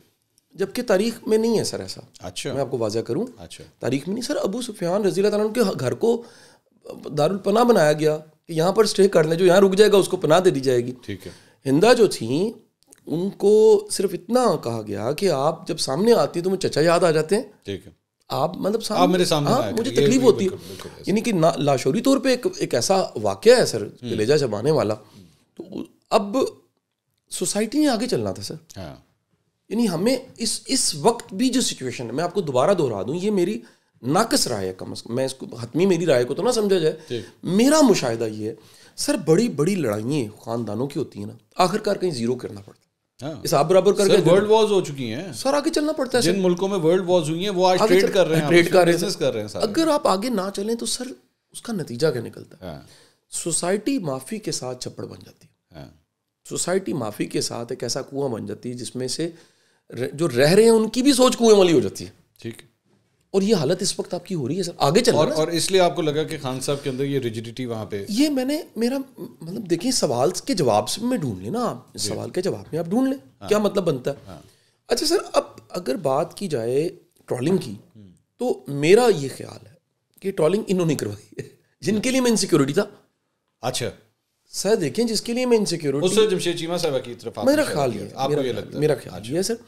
जबकि तारीख में नहीं है सर ऐसा। अच्छा। मैं आपको वाजा करूँ। अच्छा। तारीख में नहीं सर अबू सुफियान रज़ी अल्लाह तआला के घर को दारुल पनाह बनाया गया कि यहाँ पर स्टे कर लें जो यहाँ रुक जाएगा उसको पनाह दे दी जाएगी। ठीक है। हिंदा जो थी उनको सिर्फ़ इतना कहा गया कि आप जब सामने आती है तो मुझे चचा याद आ जाते हैं। ठीक है। आप मतलब आप मेरे सामने हाँ, मुझे तकलीफ़ होती है। यानी कि ना लाशोरी तौर पे एक एक ऐसा वाक्य है सर कलेजा जमाने वाला। तो अब सोसाइटी ने आगे चलना था सर। हाँ। यानी हमें इस इस वक्त भी जो सिचुएशन है मैं आपको दोबारा दोहरा दूँ ये मेरी नाकस राय है कम अज कम। मैं इसको हतमी मेरी राय को तो ना समझा जाए। मेरा मुशाहिदा ये है सर बड़ी बड़ी लड़ाइयाँ खानदानों की होती हैं ना आखिरकार कहीं ज़ीरो करना पड़ता। हाँ इस आबर आबर करके वर्ल्ड वॉर्स हो चुकी हैं। सर आगे चलना पड़ता है जिन मुल्कों में वर्ल्ड वॉर्स हुई हैं वो आज ट्रेड कर रहे हैं ट्रेड कर रहे हैं सर। कर रहे हैं अगर आप आगे ना चलें तो सर उसका नतीजा क्या निकलता है? हाँ। सोसाइटी माफ़ी के साथ छप्पड़ बन जाती है। हाँ। सोसाइटी माफ़ी के साथ एक ऐसा कुआँ बन जाती है जिसमें से जो रह रहे हैं उनकी भी सोच कुएँ वाली हो जाती है। ठीक। है और ये हालत इस वक्त आपकी हो रही है सर? आगे चल और और इसलिए आपको लगा कि खान साहब के अंदर ये रिजिडिटी वहाँ पे ये मैंने मेरा मतलब देखिए सवाल के जवाब से में ढूंढ लेना आप। इस सवाल के जवाब में आप ढूंढ लें। हाँ, क्या मतलब बनता है? हाँ, अच्छा सर अब अगर बात की जाए ट्रॉलिंग की तो मेरा ये ख्याल है कि ट्रॉलिंग इन्होंने करवाई है। जिनके लिए मैं इनसिक्योरिटी था। अच्छा। सर देखें जिसके लिए मैं इनसिक्योरिटी उससे जमशेद चीमा साहबा की तरफ़ मेरा ख्याल ये मेरा ख्याल ये सर।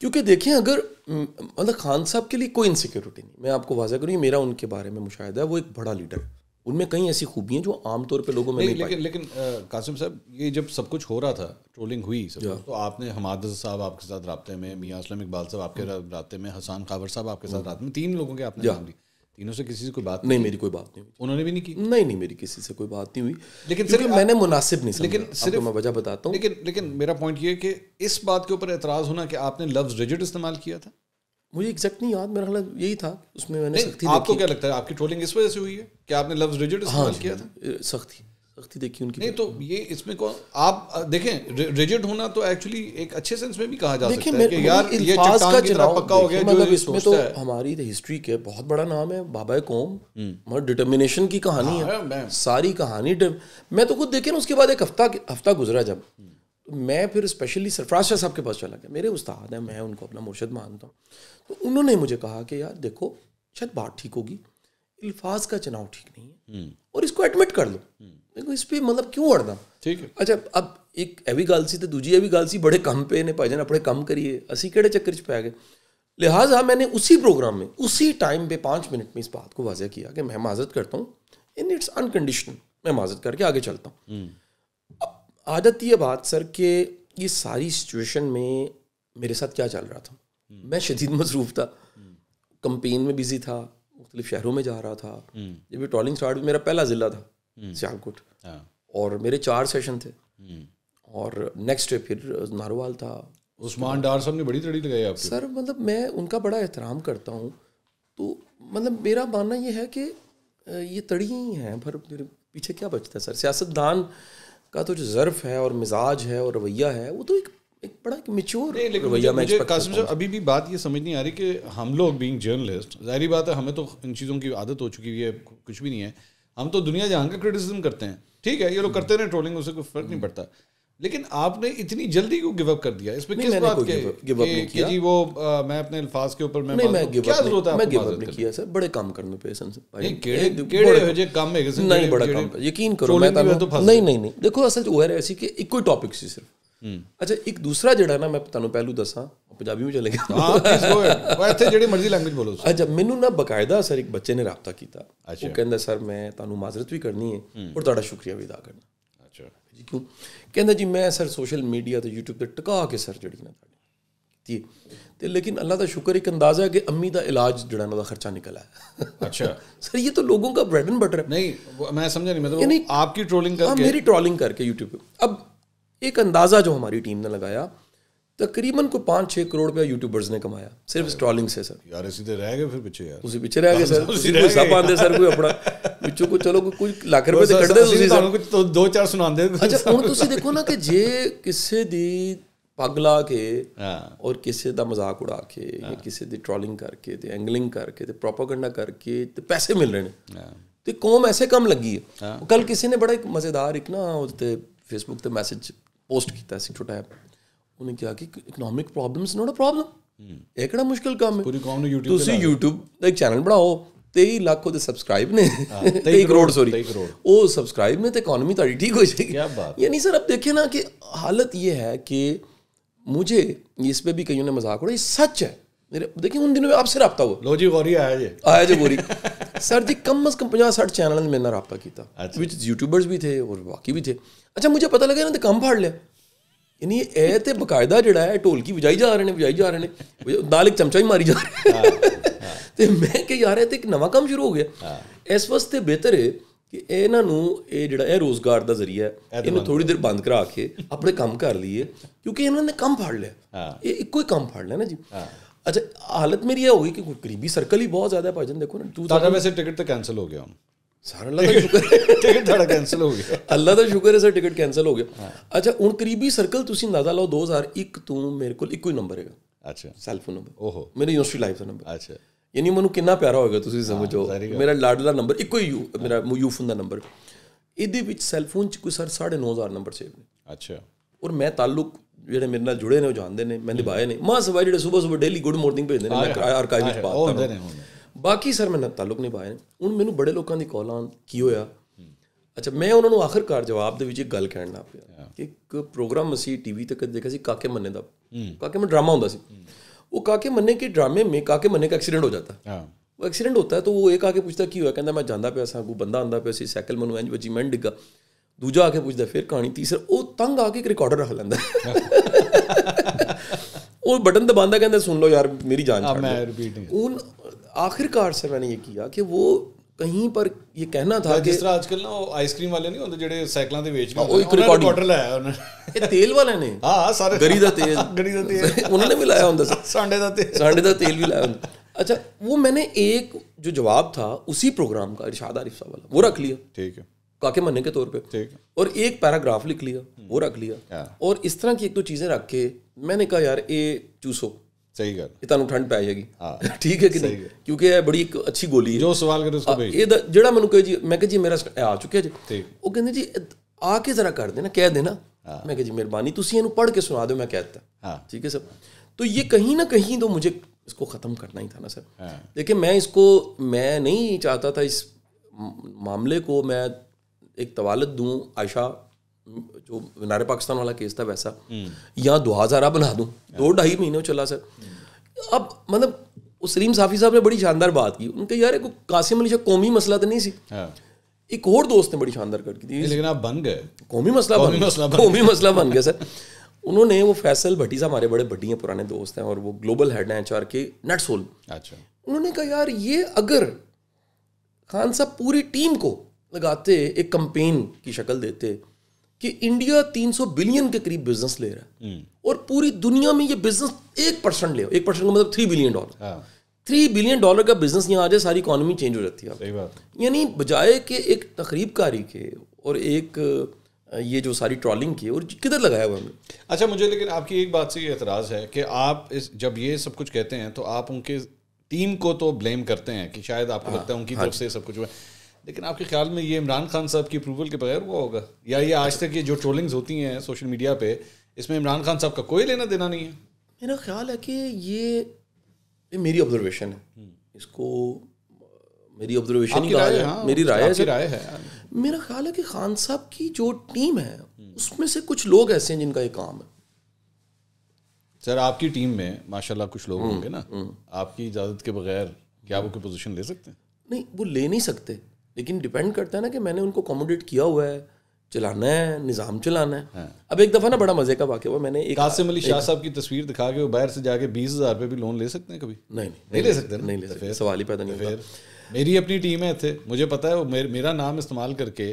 क्योंकि देखें अगर मतलब खान साहब के लिए कोई इनसिक्योरिटी नहीं। मैं आपको वाजह करूँ मेरा उनके बारे में मुशाह है वो एक बड़ा लीडर है। उनमें कई ऐसी खूबियाँ जो आमतौर पर लोगों में नहीं नहीं लेकिन लेकिन कासिम साहब ये जब सब कुछ हो रहा था ट्रोलिंग हुई सब तो आपने हमाद साहब आपके साथ रबते में मियाँ असलम इकबाल साहब आपके रबते में हसान खावर साहब आपके साथ रात में तीन लोगों के आपने नाम ली तीनों से किसी से कोई बात नहीं मेरी कोई बात नहीं हुई। उन्होंने भी नहीं की? नहीं नहीं मेरी किसी से कोई बात नहीं हुई। लेकिन सिर्फ़ मैंने मुनासिब नहीं लेकिन सिर्फ- मैं वजह बताता हूँ। लेकिन लेकिन मेरा पॉइंट ये है कि इस बात के ऊपर एतराज़ होना कि आपने लफ्ज रिजिड इस्तेमाल किया था? मुझे एग्जैक्ट नहीं याद मेरा ख्याल यही था। उसमें मैंने सख्ती आपको क्या लगता है? आपकी ट्रोलिंग इस वजह से हुई है कि आपने लफ्ज रिजिड इस्तेमाल किया था? सख्ती सख्ती देखी उनकी नहीं तो। ये इसमें कौन आप देखें रिजिड होना तो एक्चुअली एक अच्छे सेंस में भी कहा जा सकता है कि यार ये चट्टान का तरह पक्का हो गया मतलब इसमें तो हमारी हिस्ट्री के बहुत बड़ा नाम है बाबा कौम। मतलब डिटर्मिनेशन की कहानी हाँ, है सारी कहानी मैं तो खुद देखे ना उसके बाद एक हफ़्ता हफ़्ता गुजरा जब। मैं फिर स्पेशली सरफराज शाह साहब के पास चला गया। मेरे उस्ताद हैं मैं उनको अपना मुर्शद मानता हूँ। तो उन्होंने मुझे कहा कि यार देखो शायद बात ठीक होगी। अल्फाज का चुनाव ठीक नहीं है। और इसको एडमिट कर लो। देखो इस पे मतलब क्यों अड़ना ठीक है ਅੱਛਾ ਅਬ ਇੱਕ ਇਹ ਵੀ ਗੱਲ ਸੀ ਤੇ ਦੂਜੀ ਇਹ ਵੀ ਗੱਲ ਸੀ ਬੜੇ ਕੰਮ ਪਏ ਨੇ ਭਾਈਜਾਨ ਆਪਣੇ ਕੰਮ ਕਰੀਏ ਅਸੀਂ ਕਿਹੜੇ ਚੱਕਰ 'ਚ ਪੈ ਗਏ लिहाजा मैंने उसी प्रोग्राम में उसी टाइम पे पाँच मिनट में इस बात को वाजह किया कि मैं माजरत करता हूँ इन इट्स अनकंडीशनल मैं माजरत करके आगे चलता हूँ अब आदत ये बात सर कि ये सारी सिचुएशन में मेरे साथ क्या चल रहा था मैं शदीद मसरूफ़ था कंपेन में बिजी था मुख्तलिफ शहरों में जा रहा था जब ये ट्रॉलिंग स्टार्ट हुई मेरा पहला ज़िला था सियालकोट। हाँ। और मेरे चार सेशन थे। और नेक्स्ट डे फिर नारोवाल था। उस्मान डार साहब ने बड़ी तड़ी लगाई आपकी। सर मतलब मैं उनका बड़ा एहतराम करता हूँ। तो मतलब मेरा मानना ये है कि ये तड़ी ही हैं पर मेरे पीछे क्या बचता है सर? सियासतदान का तो जो ज़र्फ है और मिजाज है और रवैया है वो तो एक एक बड़ा एक मेच्योर रवैया मैं कासिम साहब अभी भी बात ये समझ नहीं आ रही कि हम लोग बीइंग जर्नलिस्ट ज़ाहिर बात है हमें तो इन चीज़ों की आदत हो चुकी हुई है कुछ भी नहीं है। हम तो दुनिया जहाँ का क्रिटिसिज्म करते हैं। ठीक है ये लोग करते रहे ट्रोलिंग उससे कोई फ़र्क नहीं हम्म। पड़ता। लेकिन आपने इतनी जल्दी क्यों गिवअप कर दिया इस पर किस बात के गिव अप नहीं किया। जी वो मैं अपने अल्फाज के ऊपर मैं मैं गिव अप होता है मैं गिव अप नहीं किया सर बड़े काम करने पे सन भाई केड़े केड़े हो जे काम है नहीं बड़ा काम यकीन करो मैं तो, तो नहीं नहीं नहीं। देखो असल जो है ऐसी कि एक कोई टॉपिक सी सिर्फ़। ਇੱਕੋ ਹੀ ਟੌਪਿਕ ਸੀ ਸਿਰਫ ਅੱਛਾ ਇੱਕ ਦੂਸਰਾ ਜਿਹੜਾ ਨਾ ਮੈਂ ਤੁਹਾਨੂੰ ਪਹਿਲੂ ਦੱਸਾਂ ਉਹ ਪੰਜਾਬੀ ਵਿੱਚ ਚਲੇ ਗਿਆ हाँ प्लीज गो ahead। वो ਇੱਥੇ ਜਿਹੜੀ ਮਰਜ਼ੀ ਲੈਂਗੁਏਜ ਬੋਲੋ ਅੱਛਾ ਮੈਨੂੰ ਨਾ ਬਕਾਇਦਾ ਸਰ ਇੱਕ ਬੱਚੇ ਨੇ ਰਾਬਤਾ ਕੀਤਾ ਅੱਛਾ। ਉਹ ਕਹਿੰਦਾ ਸਰ ਮੈਂ ਤੁਹਾਨੂੰ ਮਾਜ਼ਰਤ ਵੀ ਕਰਨੀ ਹੈ ਔਰ ਤੁਹਾਡਾ ਸ਼ੁਕਰੀਆ ਵੀ ਅਦਾ ਕਰਨਾ ਅੱਛਾ ਜੀ ਕਿਉਂ ਕਹਿੰਦਾ ਜੀ ਮੈਂ ਸਰ ਸੋਸ਼ਲ ਮੀਡੀਆ ਤੇ YouTube ਤੇ ਟਿਕਾ ਕੇ ਸਰ ਜਿਹੜੀ ਨਾ ਤੁਹਾਡੀ ਜੀ ਤੇ ਲੇਕਿਨ ਅੱਲਾ ਦਾ ਸ਼ੁਕਰ ਇੱਕ ਅੰਦਾਜ਼ਾ ਹੈ ਕਿ ਅੰਮੀ ਦਾ ਇਲਾਜ ਜਿਹੜਾ ਨਾ ਦਾ ਖਰਚਾ ਨਿਕਲ आया अच्छा सर ये तो लोगों का ब्रेड एंड बटर है नहीं वो- मैं समझा नहीं मतलब यानी- वो आपकी ट्रोलिंग हाँ करके मेरी ट्रॉलिंग करके यूट्यूब पे अब एक अंदाज़ा जो हमारी टीम ने लगाया तकरीबन को पाँच छः करोड़ रुपया यूट्यूबर्स ने कमाया सिर्फ इस ट्रॉलिंग से सर यार इसी तो रह गए फिर पीछे यार ਤੁਸੀਂ ਪਿੱਛੇ ਰਹਿ ਗਏ ਸਰ ਤੁਸੀਂ ਤੁਸੀਂ ਰਹਿ ਕੋਈ ਸਭ ਗਏ। ਆਂਦੇ ਸਰ ਕੋਈ ਆਪਣਾ ਵਿੱਚੋਂ ਕੋ ਚਲੋ ਕੋਈ- ਕੋਈ ਲੱਖ ਰੁਪਏ ਤੇ ਬਸ ਕੱਢਦੇ ਅਸੀਂ ਤੁਸੀਂ ਸਰ ਤੁਹਾਨੂੰ ਕੁਝ ਦੋ- ਦੋ ਚਾਰ ਸੁਣਾਉਂਦੇ ਅੱਛਾ ਹੁਣ ਤੁਸੀਂ ਦੇਖੋ ਨਾ ਕਿ ਜੇ ਕਿਸੇ ਦੀ ਪੱਗ ਲਾ ਕੇ ਹਾਂ। ਔਰ ਕਿਸੇ ਦਾ ਮਜ਼ਾਕ ਉਡਾ ਕੇ ਜਾਂ ਕਿਸੇ ਦੀ ਟ੍ਰੋਲਿੰਗ ਕਰਕੇ ਤੇ ਐਂਗਲਿੰਗ ਕਰਕੇ ਤੇ ਪ੍ਰੋਪਾਗੈਂਡਾ ਕਰਕੇ ਤੇ ਪੈਸੇ ਮਿਲ ਰਹੇ ਨੇ ਤੇ ਕੌਮ ਐਸੇ ਕੰਮ ਲੱਗੀ ਹੈ ਕੱਲ ਕਿਸੇ ਨੇ ਬੜਾ ਇੱਕ ਮਜ਼ੇਦਾਰ ਇੱਕ ਨਾ ਉਹਦੇ ਤੇ ਫੇਸਬੁੱਕ ਤੇ ਮੈਸੇਜ ਪੋਸਟ ਕੀਤਾ ਸੀ ਛੋਟਾ ਜਿਹਾ ਉਹਨੇ ਕਿਹਾ ਕਿ economic problems not a problem ਇਹ ਕਿਹੜਾ ਮੁਸ਼ਕਿਲ ਕੰਮ ਹੈ ਪੂਰੀ ਕੌਮ ਨੂੰ YouTube ਤੁਸੀਂ YouTube ਦਾ ਇੱਕ ਚੈਨਲ ਬਣਾਓ 23 ਲੱਖ ਉਹਦੇ ਸਬਸਕ੍ਰਾਈਬ ਨੇ 23 ਕਰੋੜ, ਕਰੋੜ ਸੌਰੀ 23 ਕਰੋੜ। ਉਹ सब्सक्राइब में तो इकोनॉमी ਤੁਹਾਡੀ ठीक हो जाएगी क्या बात यानी सर अब देखिए ना कि हालत ये है कि मुझे इस पे भी कईयों ने मजाक उड़ाया ये सच है मेरे देखिए उन दिनों में आपसे रहा हुआ लो जी गौरी आया जी आया जो गोरी सर जी कम अज कम पंजाह साठ चैनल ने मेरे ਨਾਲ रहा किया अच्छा। विच यूट्यूबर्स भी थे और बाकी भी थे ਅੱਛਾ ਮੈਨੂੰ ਪਤਾ ਲੱਗਿਆ ਇਹਨਾਂ ਤੇ ਕੰਮ ਫੜ ਲਿਆ। ਯਾਨੀ ਇਹ ਤੇ ਬਕਾਇਦਾ ਜਿਹੜਾ ਹੈ ਢੋਲਕੀ ਵਜਾਈ ਜਾ ਰਹੇ ਨੇ ਵਜਾਈ ਜਾ ਰਹੇ ਨੇ। ਨਾਲ ਇੱਕ ਚਮਚਾ ਹੀ ਮਾਰੀ ਜਾ ਰਹੇ ਤੇ ਮੈਂ ਕਿ ਯਾਰ ਇਹ ਤੇ ਇੱਕ ਨਵਾਂ ਕੰਮ ਸ਼ੁਰੂ ਹੋ ਗਿਆ। ਇਸ ਵਾਸਤੇ ਬਿਹਤਰ ਹੈ ਕਿ ਇਹਨਾਂ ਨੂੰ ਇਹ ਜਿਹੜਾ ਇਹ ਰੋਜ਼ਗਾਰ ਦਾ ਜ਼ਰੀਆ ਇਹਨੂੰ ਥੋੜੀ ਦੇਰ ਬੰਦ ਕਰਾ ਕੇ ਆਪਣੇ ਕੰਮ ਕਰ ਲਈਏ ਕਿਉਂਕਿ ਇਹਨਾਂ ਨੇ ਕੰਮ ਫੜ ਲਿਆ। ਇਹ ਇੱਕੋ ਹੀ ਕੰਮ ਫੜ ਲਿਆ ਨਾ ਜੀ। ਅੱਛਾ ਹਾਲਤ ਮੇਰੀ ਇਹ ਹੋ ਗਈ ਕਿ ਕੋਈ ਕਰੀਬੀ ਸਰਕਲ ਹੀ ਬਹੁਤ ਜ਼ਿਆਦਾ ਹੈ ਦੇਖੋ ਨਾ ਤੂੰ ਤਾਂ ਵੈਸੇ ਟਿਕਟ ਤਾਂ ਕੈਨਸਲ ਹੋ ਗਿਆ ਹੁਣ। ਸਾਰਾ ਅੱਲਾ ਦਾ ਸ਼ੁਕਰ ਹੈ। ਟਿਕਟ ਤੁਹਾਡਾ ਕੈਨਸਲ ਹੋ ਗਿਆ। ਅੱਲਾ ਦਾ ਸ਼ੁਕਰ ਹੈ ਸਰ ਟਿਕਟ ਕੈਨਸਲ ਹੋ ਗਿਆ। ਅੱਛਾ ਹੁਣ ਕਰੀਬੀ ਸਰਕਲ ਤੁਸੀਂ ਅੰਦਾਜ਼ਾ ਲਾਓ 2001 ਤੋਂ ਮੇਰੇ ਕੋਲ ਇੱਕੋ ਹੀ ਨੰਬਰ ਹੈਗਾ। ਅੱਛਾ। ਸੈਲਫੋਨ ਨੰਬਰ ਓਹੋ। ਮੇਰੇ ਯੂਨੀਵਰਸਿਟੀ ਲਾਈਫ ਦਾ ਨੰਬਰ ਅੱਛਾ। ਯਾਨੀ ਮੈਨੂੰ ਕਿੰਨਾ ਪਿਆਰਾ ਹੋਏਗਾ ਤੁਸੀਂ ਸਮਝੋ। ਮੇਰਾ ਲਾਡਲਾ ਨੰਬਰ ਇੱਕੋ ਹੀ ਯੂ ਮੇਰਾ ਯੂਫੋਨ ਦਾ ਨੰਬਰ ਇਹਦੇ ਵਿੱਚ ਸੈਲਫੋਨ ਚ ਕੋਈ ਸਰ 9500 ਨੰਬਰ ਸੇਵ ਨੇ। ਅੱਛਾ। ਔਰ ਮੈਂ ਤਾਲੁਕ ਜਿਹੜੇ ਮੇਰੇ ਨਾਲ ਜੁੜੇ ਨੇ ਉਹ ਜਾਣਦੇ ਨੇ ਮੈਂ ਨਿਭਾਏ ਨੇ। ਮਾਂ ਸਵਾਈ ਜਿਹੜੇ ਸਵੇਰ ਸਵੇਰ ਡੇਲੀ ਗੁੱਡ ਮਾਰਨਿੰਗ ਭੇਜਦੇ ਨੇ ਮੈਂ ਆਰਕਾਈਵ ਵਿੱਚ ਉਹ ਪਾਤਾ ਹੁੰਦੇ ਨੇ ਹੁੰਦੇ ਬਾਕੀ ਸਰ ਮੈਂ ਨਾਲ ਤਾਲੁਕ ਨਿਭਾਏ ਨੇ ਹੁਣ ਮੈਨੂੰ ਬੜੇ ਲੋਕਾਂ ਦੀ ਕਾਲਾਂ ਕੀ ਹੋਇਆ ਅੱਛਾ ਮੈਂ ਉਹਨਾਂ ਨੂੰ ਆਖਰਕਾਰ ਜਵਾਬ ਦੇ ਵਿੱਚ ਇੱਕ ਗੱਲ ਕਹਿਣ ਲੱਗ ਪਿਆ ਕਿ ਇੱਕ ਪ੍ਰੋਗਰਾਮ ਅਸੀਂ ਟੀਵੀ ਤੇ ਕਦੇ ਦੇਖਿਆ ਸੀ ਕਾਕੇ ਮੰਨੇ ਦਾ ਕਾਕੇ में ड्रामा होता सी वो काके मन्ने के ड्रामे में काके मन्ने का एक्सीडेंट हो जाता है ਹਾਂ ਉਹ ਐਕਸੀਡੈਂਟ ਹੁੰਦਾ ਹੈ ਤਾਂ ਉਹ ਇੱਕ ਆ ਕੇ ਪੁੱਛਦਾ ਕੀ ਹੋਇਆ ਕਹਿੰਦਾ ਮੈਂ ਜਾਂਦਾ ਪਿਆ ਸਾਂ ਕੋਈ ਬੰਦਾ ਆਂਦਾ ਪਿਆ ਸੀ ਸਾਈਕਲ ਮੈਨੂੰ ਇੰਜ ਵੱਜੀ ਮੈਂ ਡਿੱਗਾ ਦੂਜਾ ਆ ਕੇ ਪੁੱਛਦਾ ਫਿਰ ਕਹਾਣੀ ਤੀਸਰਾ ਉਹ ਤੰਗ ਆ ਕੇ ਇੱਕ ਰਿਕਾਰਡਰ ਰੱਖ ਲੈਂਦਾ ਉਹ ਬਟਨ ਦਬਾਉਂਦਾ ਕਹਿੰਦਾ ਸੁਣ ਲਓ यार मेरी जान छाड़ मैं दो repeat नहीं उन आखिरकार से मैंने ये किया कि वो कहीं पर ये कहना था कि ਜਿਸ ਤਰ੍ਹਾਂ ਅੱਜਕੱਲ ਨਾ ਉਹ ਆਈਸਕ੍ਰੀਮ ਵਾਲੇ ਨਹੀਂ ਹੁੰਦੇ ਜਿਹੜੇ ਸਾਈਕਲਾਂ ਦੇ ਵੇਚਦੇ ਉਹ ਇੱਕ ਉਹਨਾਂ ਨੇ recording। ਰਿਕਾਰਡਰ ਲਾਇਆ ਉਹਨਾਂ ਨੇ ਇਹ ਤੇਲ ਵਾਲਿਆਂ ਨੇ ਹਾਂ ਸਾਰੇ ਗਰੀ ਦਾ ਤੇਲ ਗਰੀ ਦਾ ਤੇਲ ਉਹਨਾਂ ਨੇ ਵੀ ਲਾਇਆ ਹੁੰਦਾ ਸੀ ਸਾਂਡੇ ਦਾ ਤੇ सांडे का तेल भी लाया उन्होंने। अच्छा वो मैंने एक जो जवाब था उसी प्रोग्राम का इरशाद आरिफ साहब वाला वो रख लिया ਠੀਕ ਹੈ काके मन्ने के तौर पे ठीक है। और एक पैराग्राफ लिख लिया वो रख लिया हाँ। और इस तरह की एक दो चीजें रख के मैंने कहा यार ये चूसो ਸਹੀ ਗੱਲ ਇਹ ਤੁਹਾਨੂੰ ਠੰਡ ਪੈ ਜਾਏਗੀ ਹਾਂ। ਠੀਕ ਹੈ ਕਿ ਨਹੀਂ ਕਿਉਂਕਿ ਇਹ ਬੜੀ ਇੱਕ ਅੱਛੀ ਗੋਲੀ ਹੈ ਜੋ ਸਵਾਲ ਕਰੇ ਉਸਕੋ ਭੇਜ ਇਹਦਾ ਜਿਹੜਾ ਮੈਨੂੰ ਕਹੇ ਜੀ ਮੈਂ ਕਿਹਾ ਜੀ ਮੇਰਾ ਸ- ਇਹ ਆ ਚੁੱਕਿਆ ਜੀ ਠੀਕ। ਉਹ ਕਹਿੰਦੇ ਜੀ ਇਹ ਆ ਕੇ ਜ਼ਰਾ ਕਰ ਦੇਣਾ ਕਹਿ ਦੇਣਾ मैं कहा जी मेहरबानी ਤੁਸੀਂ ਇਹਨੂੰ ਪੜ੍ਹ ਕੇ ਸੁਣਾ ਦਿਓ ਮੈਂ कहता हाँ। ठीक है सर तो ये कहीं ना कहीं तो मुझे इसको ख़त्म करना ही था ना सर हाँ। देखिए मैं इसको मैं नहीं चाहता था इस म- मामले को मैं एक तवालत दूं आयशा जो मीनार पाकिस्तान वाला केस था वैसा। या दुहाजारा बना दूँ दो ढाई महीने चला सर। अब मतलब उस सलीम साफी साहब ने बड़ी शानदार बात की। उनके यार एक कासिम अली शाह कौमी मसला तो नहीं सी। हाँ। एक और दोस्त ने बड़ी शानदार कर की थी लेकिन आप बन गए। कौमी मसला कौमी बन मसला कौमी मसला बन गया सर। उन्होंने वो फैसल भट्टी साहब हमारे बड़े भट्टी हैं पुराने दोस्त हैं और वो ग्लोबल हेड हैं एचआर के नेट सोल अच्छा। उन्होंने कहा यार ये अगर खान साहब पूरी टीम को लगाते एक कंपेन की शक्ल देते कि इंडिया 300 बिलियन के करीब बिज़नेस ले रहा है। और पूरी दुनिया में ये बिज़नेस एक परसेंट ले एक परसेंट का मतलब थ्री बिलियन डॉलर हाँ। थ्री बिलियन डॉलर का बिज़नेस यहाँ आ जाए सारी इकोनॉमी चेंज हो जाती है यानी बजाय के एक तकरीब कारी के और एक ये जो सारी ट्रॉलिंग की और किधर लगाया हुआ हमने? अच्छा मुझे लेकिन आपकी एक बात से ये एतराज़ है कि आप इस जब ये सब कुछ कहते हैं तो आप उनके टीम को तो ब्लेम करते हैं कि शायद आपको लगता है उनकी तरफ़ से सब कुछ हुआ है। लेकिन आपके ख्याल में ये इमरान खान साहब की अप्रूवल के बगैर हुआ होगा? या ये आज तक ये जो ट्रोलिंग्स होती हैं सोशल मीडिया पे इसमें इमरान खान साहब का कोई लेना देना नहीं है? मेरा ख्याल है कि ये ये मेरी ऑब्जर्वेशन है। इसको मेरी ऑब्जर्वेशन ही राय है, हाँ, मेरी राय है राय है मेरा ख्याल है कि खान साहब की जो टीम है उसमें से कुछ लोग ऐसे हैं जिनका ये काम है। सर आपकी टीम में माशाल्लाह कुछ लोग होंगे ना आपकी इजाज़त के बगैर क्या वो कोई पोजीशन ले सकते हैं? नहीं वो ले नहीं सकते। लेकिन डिपेंड करता है ना कि मैंने उनको अकोमोडेट किया हुआ है चलाना है निज़ाम चलाना है। अब एक दफ़ा ना बड़ा मज़े का वाक्य हुआ मैंने एक कासिम अली शाह साहब की तस्वीर दिखा के वो बाहर से जाके बीस हज़ार रुपये भी लोन ले सकते हैं कभी? नहीं नहीं नहीं ले सकते नहीं ले तो सकते सवाल ही पैदा नहीं फिर होता। मेरी अपनी टीम है थे मुझे पता है वो मेरा नाम इस्तेमाल करके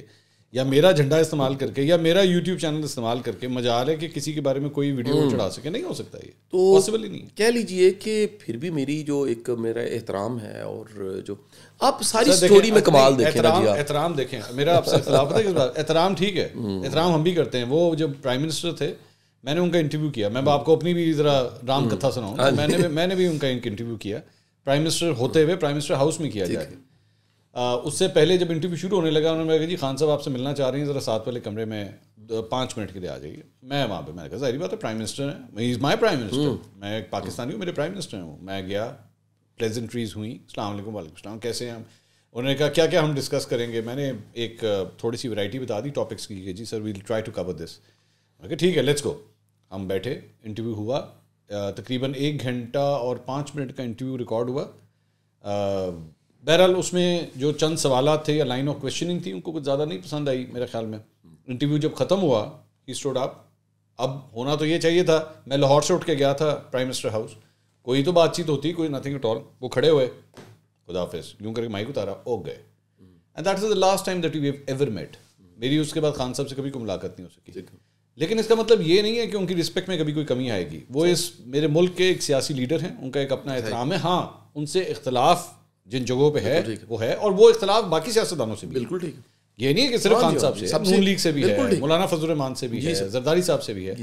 या मेरा झंडा इस्तेमाल करके या मेरा यूट्यूब चैनल इस्तेमाल करके मजाल है कि किसी के बारे में कोई वीडियो चढ़ा सके। नहीं हो सकता ये। तो पॉसिबल ही नहीं है। कह लीजिए कि फिर भी मेरी जो एक मेरा एहतराम है और जो आप सारी स्टोरी में कमाल देखें एहतराम एहतराम देखें। मेरा आपसे इख्तिलाफ है किस बात? एहतराम ठीक है। एहतराम हम भी करते हैं। वो जब प्राइम मिनिस्टर थे मैंने उनका इंटरव्यू किया। मैं आपको अपनी भी जरा राम कथा सुनाऊं। तो मैंने भी मैंने भी उनका इंटरव्यू किया। प्राइम मिनिस्टर होते हुए प्राइम मिनिस्टर हाउस में किया जाके आ, उससे पहले जब इंटरव्यू शुरू होने लगा उन्होंने कहा जी खान साहब आपसे मिलना चाह रही हैं ज़रा साथ वाले कमरे में पाँच मिनट के लिए आ जाइए। मैं वहाँ पे मैंने कहा ज़ाहिर बात है प्राइम मिनिस्टर है। इज़ माई प्राइम मिनिस्टर मैं एक पाकिस्तानी हूँ मेरे प्राइम मिनिस्टर हूँ मैं गया प्लेजेंट्रीज हुई। अस्सलाम वालेकुम कैसे हैं हम उन्होंने कहा क्या क्या हम डिस्कस करेंगे? मैंने एक थोड़ी सी वैरायटी बता दी टॉपिक्स की कि जी sir will try to cover this okay ठीक है लेट्स गो हम बैठे इंटरव्यू हुआ। तकरीबन एक घंटा और पाँच मिनट का इंटरव्यू रिकॉर्ड हुआ। बहरहाल उसमें जो चंद सवाल थे या लाइन ऑफ़ क्वेश्चनिंग थी उनको कुछ ज़्यादा नहीं पसंद आई मेरे ख्याल में। इंटरव्यू जब ख़त्म हुआ ही स्टोड अप अब होना तो ये चाहिए था मैं लाहौर से उठ के गया था प्राइम मिनिस्टर हाउस कोई तो बातचीत होती कोई नथिंग एट ऑल वो खड़े हुए खुदा हाफिज यूँ करके माइक उतारा ओ गए। And that is the last time that you ever met मेरी उसके बाद खान साहब से कभी कोई मुलाकात नहीं हो सकी। लेकिन इसका मतलब ये नहीं है कि उनकी रिस्पेक्ट में कभी कोई कमी आएगी। वो इस मेरे मुल्क के एक सियासी लीडर हैं उनका एक अपना एहतराम है। हाँ उनसे इख्तलाफ जिन जगहों पे है वो है और वो इख्तलाफ बाकी सियासतदानों से भी। बिल्कुल ठीक है। ये नहीं है कि सिर्फ़ हाँ खान साहब हाँ से जी, है सबसे- नून लीग से भी है मौलाना फजल रहमान से भी है जरदारी साहब से भी है।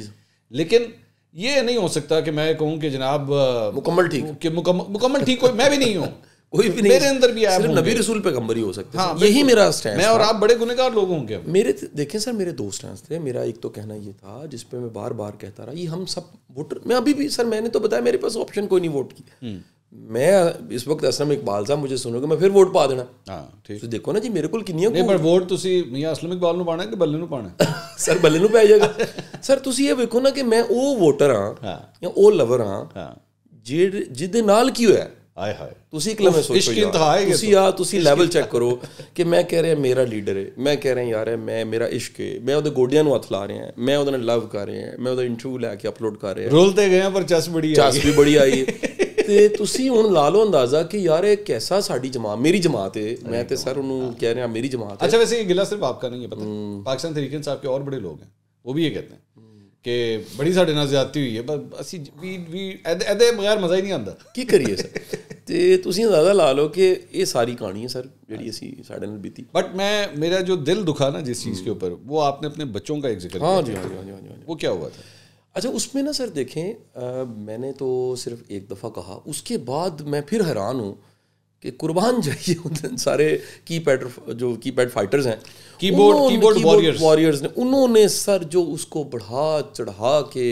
लेकिन ये नहीं हो सकता कि मैं कहूँ कि जनाब मुकम्मल ठीक कि मुकम्मल ठीक कोई मैं भी नहीं हूँ। कोई भी नहीं। मेरे अंदर भी सिर्फ़ नबी रसूल पैगंबर ही हो सकते हैं। हाँ, यही मेरा स्टैंड मैं और आप बड़े गुनहगार लोग होंगे मेरे देखें सर मेरे दो स्टैंड थे। मेरा एक तो कहना ये था जिस पे मैं बार बार कहता रहा ये हम सब वोटर मैं अभी भी सर मैंने तो बताया मेरे पास ऑप्शन कोई नहीं वोट की। ਮੈਂ ਇਸ ਵਕਤ ਅਸਲਮ ਇਕਬਾਲ ਸਾਹਿਬ ਮੈਨੂੰ ਸੁਣੋਗੇ ਮੈਂ ਫਿਰ ਵੋਟ ਪਾ ਦੇਣਾ ਹਾਂ ਠੀਕ ਤੁਸੀਂ ਦੇਖੋ ਨਾ ਜੀ ਮੇਰੇ ਕੋਲ ਕਿੰਨੀਆਂ ਨਹੀਂ ਪਰ ਵੋਟ ਤੁਸੀਂ ਮੀਆਂ ਅਸਲਮ ਇਕਬਾਲ ਨੂੰ ਪਾਣਾ ਕਿ ਬੱਲੇ ਨੂੰ ਪਾਣਾ ਸਰ ਬੱਲੇ ਨੂੰ ਪੈ ਜਾਏਗਾ ਸਰ ਤੁਸੀਂ ਇਹ ਵੇਖੋ ਨਾ ਕਿ ਮੈਂ ਉਹ ਵੋਟਰ ਹਾਂ ਜਾਂ ਉਹ ਲਵਰ ਹਾਂ ਜਿਹੜੇ ਜਿਹਦੇ ਨਾਲ ਕੀ ਹੋਇਆ ਹਾਏ ਹਾਏ ਤੁਸੀਂ ਇੱਕ ਲਮੇ ਸੋਚੋ ਇਸ਼ਕ ਇੰਤਹਾਈ ਤੁਸੀਂ ਆ ਤੁਸੀਂ ਲੈਵਲ ਚੈੱਕ ਕਰੋ ਕਿ ਮੈਂ ਕਹਿ ਰਿਹਾ ਮੇਰਾ ਲੀਡਰ ਹੈ ਮੈਂ ਕਹਿ ਰਿਹਾ ਯਾਰ ਮੈਂ ਮੇਰਾ ਇਸ਼ਕ ਹੈ ਮੈਂ ਉਹਦੇ ਗੋਡਿਆਂ ਨੂੰ ਹੱਥ ਲਾ ਰਿਹਾ ਮੈਂ ਉਹਦੇ ਨਾਲ ਲਵ ਕਰ ਰਿਹਾ ਮੈਂ ਉਹਦਾ ਇੰਟਰਵਿਊ ਲੈ ਕੇ ਅਪਲੋਡ ਕਰ ਰਿਹਾ ਰੋਲ ਤੇ ਗਏ ਪਰ ਚਸ ਬੜੀ ਆਈ ਚਸ ਵੀ ਬੜੀ ਆਈ ਤੇ ਤੁਸੀਂ ਹੁਣ ਲਾ ਲਓ ਅੰਦਾਜ਼ਾ ਕਿ ਯਾਰ ਇਹ ਕੈਸਾ ਸਾਡੀ ਜਮਾਤ ਮੇਰੀ ਜਮਾਤ ਹੈ ਮੈਂ ਤੇ ਸਰ ਉਹਨੂੰ ਕਹਿ ਰਿਹਾ ਮੇਰੀ ਜਮਾਤ ਹੈ अच्छा वैसे ये गिला सिर्फ आपका नहीं है पता पाकिस्तान तरीके इंसाफ के और बड़े लोग हैं वो भी ये कहते हैं कि बड़ी साढ़े नाल ज्यादती हुई है बस ਅਸੀਂ ਵੀ ਵੀ ਇਹਦੇ ਬਗੈਰ ਮਜ਼ਾ ਹੀ ਨਹੀਂ ਆਉਂਦਾ ਕੀ ਕਰੀਏ ਸਰ ਤੇ ਤੁਸੀਂ ਅੰਦਾਜ਼ਾ ਲਾ ਲਓ ਕਿ ਇਹ ਸਾਰੀ ਕਹਾਣੀ ਹੈ ਸਰ ਜਿਹੜੀ ਅਸੀਂ ਸਾਡੇ ਨਾਲ ਬੀਤੀ बट मैं मेरा जो दिल दुखा ना जिस चीज़ के ऊपर वो आपने अपने बच्चों का एक जिक्र हाँ किया जी हाँ जी हाँ जी हाँ जी हाँ जी वो क्या हुआ था अच्छा उसमें ना सर देखें अ, मैंने तो सिर्फ़ एक दफ़ा कहा उसके बाद मैं फिर हैरान हूँ कि कुर्बान जाइए सारे की पैड जो की पैड फाइटर्स हैं उन्होंने- keyboard वॉरियर्स ने उन्होंने सर जो उसको बढ़ा चढ़ा के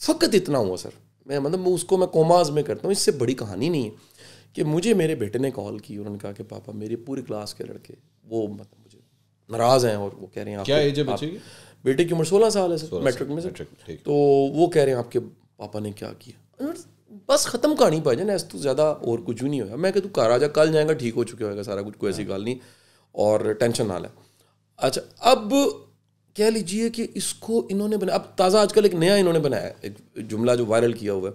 फ़कत इतना हुआ सर मैं मतलब मैं उसको मैं कोमाज में करता हूँ इससे बड़ी कहानी नहीं है कि मुझे मेरे बेटे ने कॉल की उन्होंने कहा कि पापा मेरी पूरी क्लास के लड़के वो मतलब मुझे नाराज़ हैं और वो कह रहे हैं क्या एज है बच्चे की? बेटे की उम्र सोलह साल है सर मैट्रिक में सर। तो वो कह रहे हैं आपके पापा ने क्या किया? बस ख़त्म कहानी पा जाए ऐसा तो ज़्यादा और कुछ भी नहीं होगा मैं तू घर आ जा कल जाएगा ठीक हो चुके होगा सारा कुछ कोई ऐसी गल नहीं। और टेंशन ना ले। अच्छा अब कह लीजिए कि इसको इन्होंने बनाया अब ताज़ा आजकल एक नया इन्होंने बनाया एक जुमला जो वायरल किया हुआ है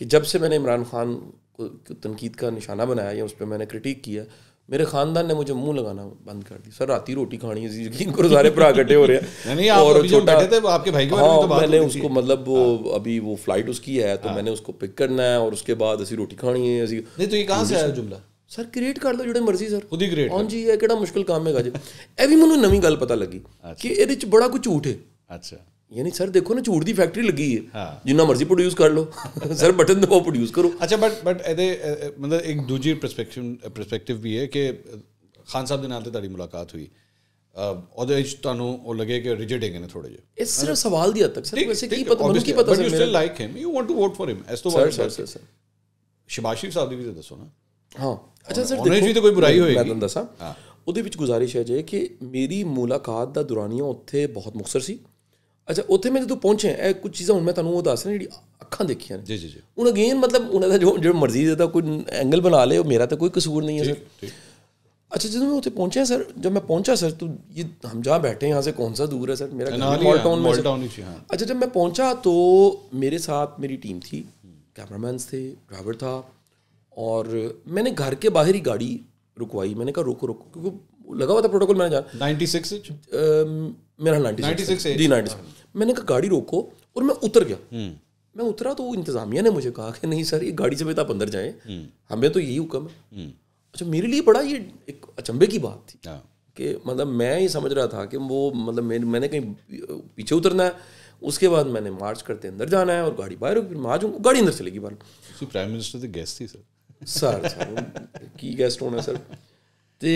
कि जब से मैंने इमरान खान को तनकीद का निशाना बनाया या उस पर मैंने क्रिटिक किया मेरे खानदान ने मुझे मुंह लगाना बंद कर दी सर राती रोटी खानी है यकीन करो सारे भरा इकट्ठे हो रहे नहीं, नहीं, आप अभी जो बैठे थे, वो आपके भाई के बारे में हाँ, तो बात हो मैंने रही उसको थी। मतलब वो अभी वो फ्लाइट उसकी है तो मैंने उसको पिक करना है और उसके बाद ਅਸੀਂ रोटी खानी है ਅਸੀਂ नहीं तो ये कहाँ से आया जुमला ਸਰ ਕ੍ਰੀਏਟ ਕਰ ਲਓ ਜਿਹੜੇ ਮਰਜ਼ੀ ਸਰ खुद ही create ਹਾਂ ਜੀ ਇਹ ਕਿਹੜਾ ਮੁਸ਼ਕਲ ਕੰਮ ਹੈਗਾ ਜੀ ਇਹ ਵੀ ਮੈਨੂੰ ਨਵੀਂ ਗੱਲ ਪਤਾ ਲੱਗੀ ਕਿ ਇਹਦੇ ਚ ਬੜਾ ਕੁਝ ਝੂਠ ਹੈ अच्छा ਯਾਨੀ ਸਰ ਦੇਖੋ ਨਾ ਝੂਠ ਦੀ ਫੈਕਟਰੀ ਲੱਗੀ ਹੈ। ਜਿੰਨਾ ਮਰਜ਼ੀ ਪ੍ਰੋਡਿਊਸ ਕਰ ਲਓ। ਸਰ ਬਟਨ ਦਬਾਓ ਪ੍ਰੋਡਿਊਸ ਕਰੋ। ਅੱਛਾ ਬਟ ਬਟ ਇਹਦੇ ਮਤਲਬ ਇੱਕ ਦੂਜੀ ਪਰਸਪੈਕਟਿਵ ਪਰਸਪੈਕਟਿਵ ਵੀ ਹੈ ਕਿ ਖਾਨ ਸਾਹਿਬ ਦੇ ਨਾਲ ਤੇ ਤੁਹਾਡੀ ਮੁਲਾਕਾਤ ਹੋਈ। ਉਹਦੇ ਵਿੱਚ ਤੁਹਾਨੂੰ ਉਹ ਲੱਗੇ ਕਿ ਰਿਜਿਡ ਹੈਗੇ ਨੇ ਥੋੜੇ ਜਿਹੇ। ਇਹ ਸਿਰਫ ਸਵਾਲ ਦੀ ਹੱਦ ਤੱਕ। ਸਰ ਵੈਸੇ ਕੀ ਪਤਾ ਮੈਨੂੰ ਕੀ ਪਤਾ sir you still like him you want to vote for him ਇਸ ਤੋਂ ਬਾਅਦ ਸਰ ਸਰ ਸ਼ਿਬਾਸ਼ ਸਾਹਿਬ ਦੀ ਵੀ ਤਾਂ ਦੱਸੋ ਨਾ। ਹਾਂ। ਅੱਛਾ ਸਰ ਉਹਨੇ ਵੀ ਤਾਂ ਕੋਈ ਬੁਰਾਈ ਹੋਏਗੀ। ਮੈਂ ਤੁਹਾਨੂੰ ਦੱਸਾਂ। ਉਹਦੇ ਵਿੱਚ ਗੁਜ਼ਾਰਿਸ਼ ਹੈ ਜੇ ਕਿ ਮੇਰੀ ਮੁਲਾਕਾਤ ਦਾ ਦੌਰਾਨੀਆ ਉੱਥੇ ਬਹੁਤ ਮੁਖਸਰ ਸੀ। ਅੱਛਾ ਉੱਥੇ ਮੈਂ ਜਦੋਂ ਪਹੁੰਚਿਆ ਇਹ ਕੁਝ ਚੀਜ਼ਾਂ ਹੁਣ ਮੈਂ ਤੁਹਾਨੂੰ ਉਹ ਦੱਸ ਰਿਹਾ ਜਿਹੜੀ ਅੱਖਾਂ ਦੇਖੀਆਂ ਨੇ ਜੀ ਜੀ ਜੀ ਹੁਣ ਅਗੇਨ मतलब ਉਹਨਾਂ ਦਾ ਜੋ ਜੋ ਮਰਜ਼ੀ ਦਾ ਕੋਈ ਐਂਗਲ ਬਣਾ ਲੇ ਉਹ ਮੇਰਾ ਤਾਂ ਕੋਈ ਕਸੂਰ नहीं है सर ठीक अच्छा जब मैं उसे पहुंचा सर जब मैं पहुंचा सर तो ये हम जहाँ बैठे हैं यहाँ से कौन सा दूर है सर मेरा घर ਨਾਲ भी ही मॉल है, टाउन में मॉल सर। टाउन ही थी, हाँ। अच्छा जब मैं पहुंचा तो मेरे साथ मेरी टीम थी कैमरामैन थे ड्राइवर था और मैंने घर के बाहर ही गाड़ी रुकवाई मैंने कहा रोको रोको क्योंकि लगा हुआ था प्रोटोकॉल मैंने जाना। नाइन्टी सिक्स मेरा नाइन्टी सिक्स जी नाइन्टी सिक्स मैंने कहा गाड़ी रोको। और मैं उतर गया। मैं उतरा तो इंतजामिया ने मुझे कहा कि नहीं सर ये गाड़ी से तो आप अंदर जाएँ। हमें तो यही हुक्म है। अच्छा मेरे लिए बड़ा ये एक अचंभे की बात थी कि मतलब मैं ये समझ रहा था कि वो मतलब मैं, मैंने कहीं पीछे उतरना है। उसके बाद मैंने मार्च करते अंदर जाना है और गाड़ी बाहर फिर मैं आ जाऊँगा। गाड़ी अंदर चलेगी बाहर। प्राइम मिनिस्टर गेस्ट थी सर सर की गेस्ट होना सर तो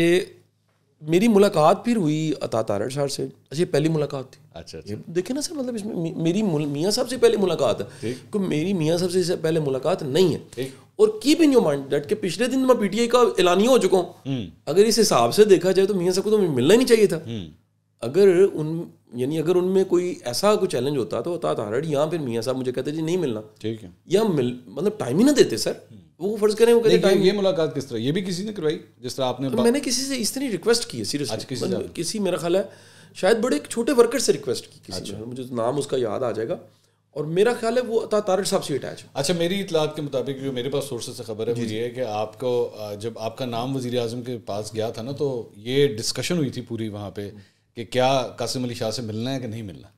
मेरी मुलाकात फिर हुई अता तारड़ साहब से। अच्छा ये पहली मुलाकात थी। अच्छा ये देखे ना सर मतलब इसमें मेरी मियाँ साहब से पहले मुलाकात। है कि मेरी मियाँ साहब से पहले मुलाकात नहीं है। और keep in your mind date के पिछले दिन मैं पीटीआई का एलानिया हो चुका हूँ। अगर इस हिसाब से देखा जाए तो मियाँ साहब को तो मिलना ही नहीं चाहिए था। अगर उन यानी अगर उनमें कोई ऐसा कोई चैलेंज होता तो अता तारड़ या फिर मियाँ साहब मुझे कहते जी नहीं मिलना। ठीक है। या मिल मतलब टाइम ही ना देते सर वो फ़र्ज़ करें वो कहते टाइम ये मुलाकात किस तरह? ये भी किसी ने करवाई? जिस तरह आपने तो मैंने किसी से इस तरह रिक्वेस्ट की है अच्छा, सीरियसली किसी मतलब किसी मेरा ख्याल है शायद बड़े एक छोटे वर्कर से रिक्वेस्ट की किसी अच्छा। मुझे नाम उसका याद आ जाएगा। और मेरा ख्याल है वो अता तारड़ साहब से अटैच अच्छा मेरी इतलात के मुताबिक जो मेरे पास सोर्सेज से खबर है वो ये है कि आपको जब आपका नाम वज़ीर अजम के पास गया था ना तो ये डिस्कशन हुई थी पूरी वहाँ पे कि क्या कासिम अली शाह से मिलना है कि नहीं मिलना?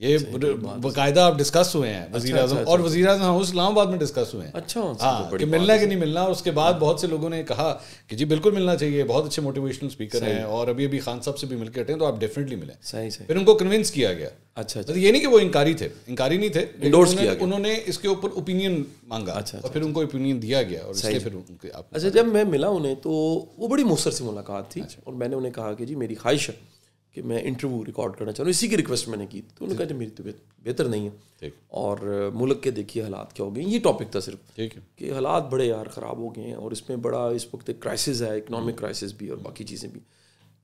ये बाकायदा आप डिस्कस हुए हैं वज़ीर आज़म और वज़ीर आज़म हाउस इस्लामाबाद में डिस्कस हुए हैं। अच्छा हाँ कि मिलना है कि नहीं मिलना उसके बाद बहुत से लोगों ने कहा कि जी बिल्कुल मिलना चाहिए बहुत अच्छे मोटिवेशनल स्पीकर हैं और अभी अभी खान साहब से भी मिलकर हटे तो आप डेफिनेटली मिलें। सही सही। फिर उनको कन्विंस किया गया। अच्छा अच्छा। मतलब ये नहीं कि वो इंकारी थे इंकारी नहीं थे उन्होंने- किया उन्होंने इसके ऊपर ओपिनियन मांगा अच्छा, और फिर उनको ओपिनियन दिया गया और इसलिए फिर उनके अच्छा जब मैं मिला उन्हें तो वो बड़ी मुसर से मुलाकात थी अच्छा। और मैंने उन्हें कहा कि जी मेरी ख्वाहिश है। कि मैं इंटरव्यू रिकॉर्ड करना चाह। रहा हूँ इसी की रिक्वेस्ट मैंने की। तो उन्होंने कहा जी मेरी तबीयत बेहतर नहीं है। ठीक। और मुल्क के देखिए हालात क्या हो गए। ये टॉपिक था सिर्फ़। ठीक है। कि हालात बड़े यार ख़राब हो गए हैं और इसमें बड़ा इस वक्त एक क्राइसिस है इकनॉमिक क्राइसिस भी और बाकी चीज़ें भी।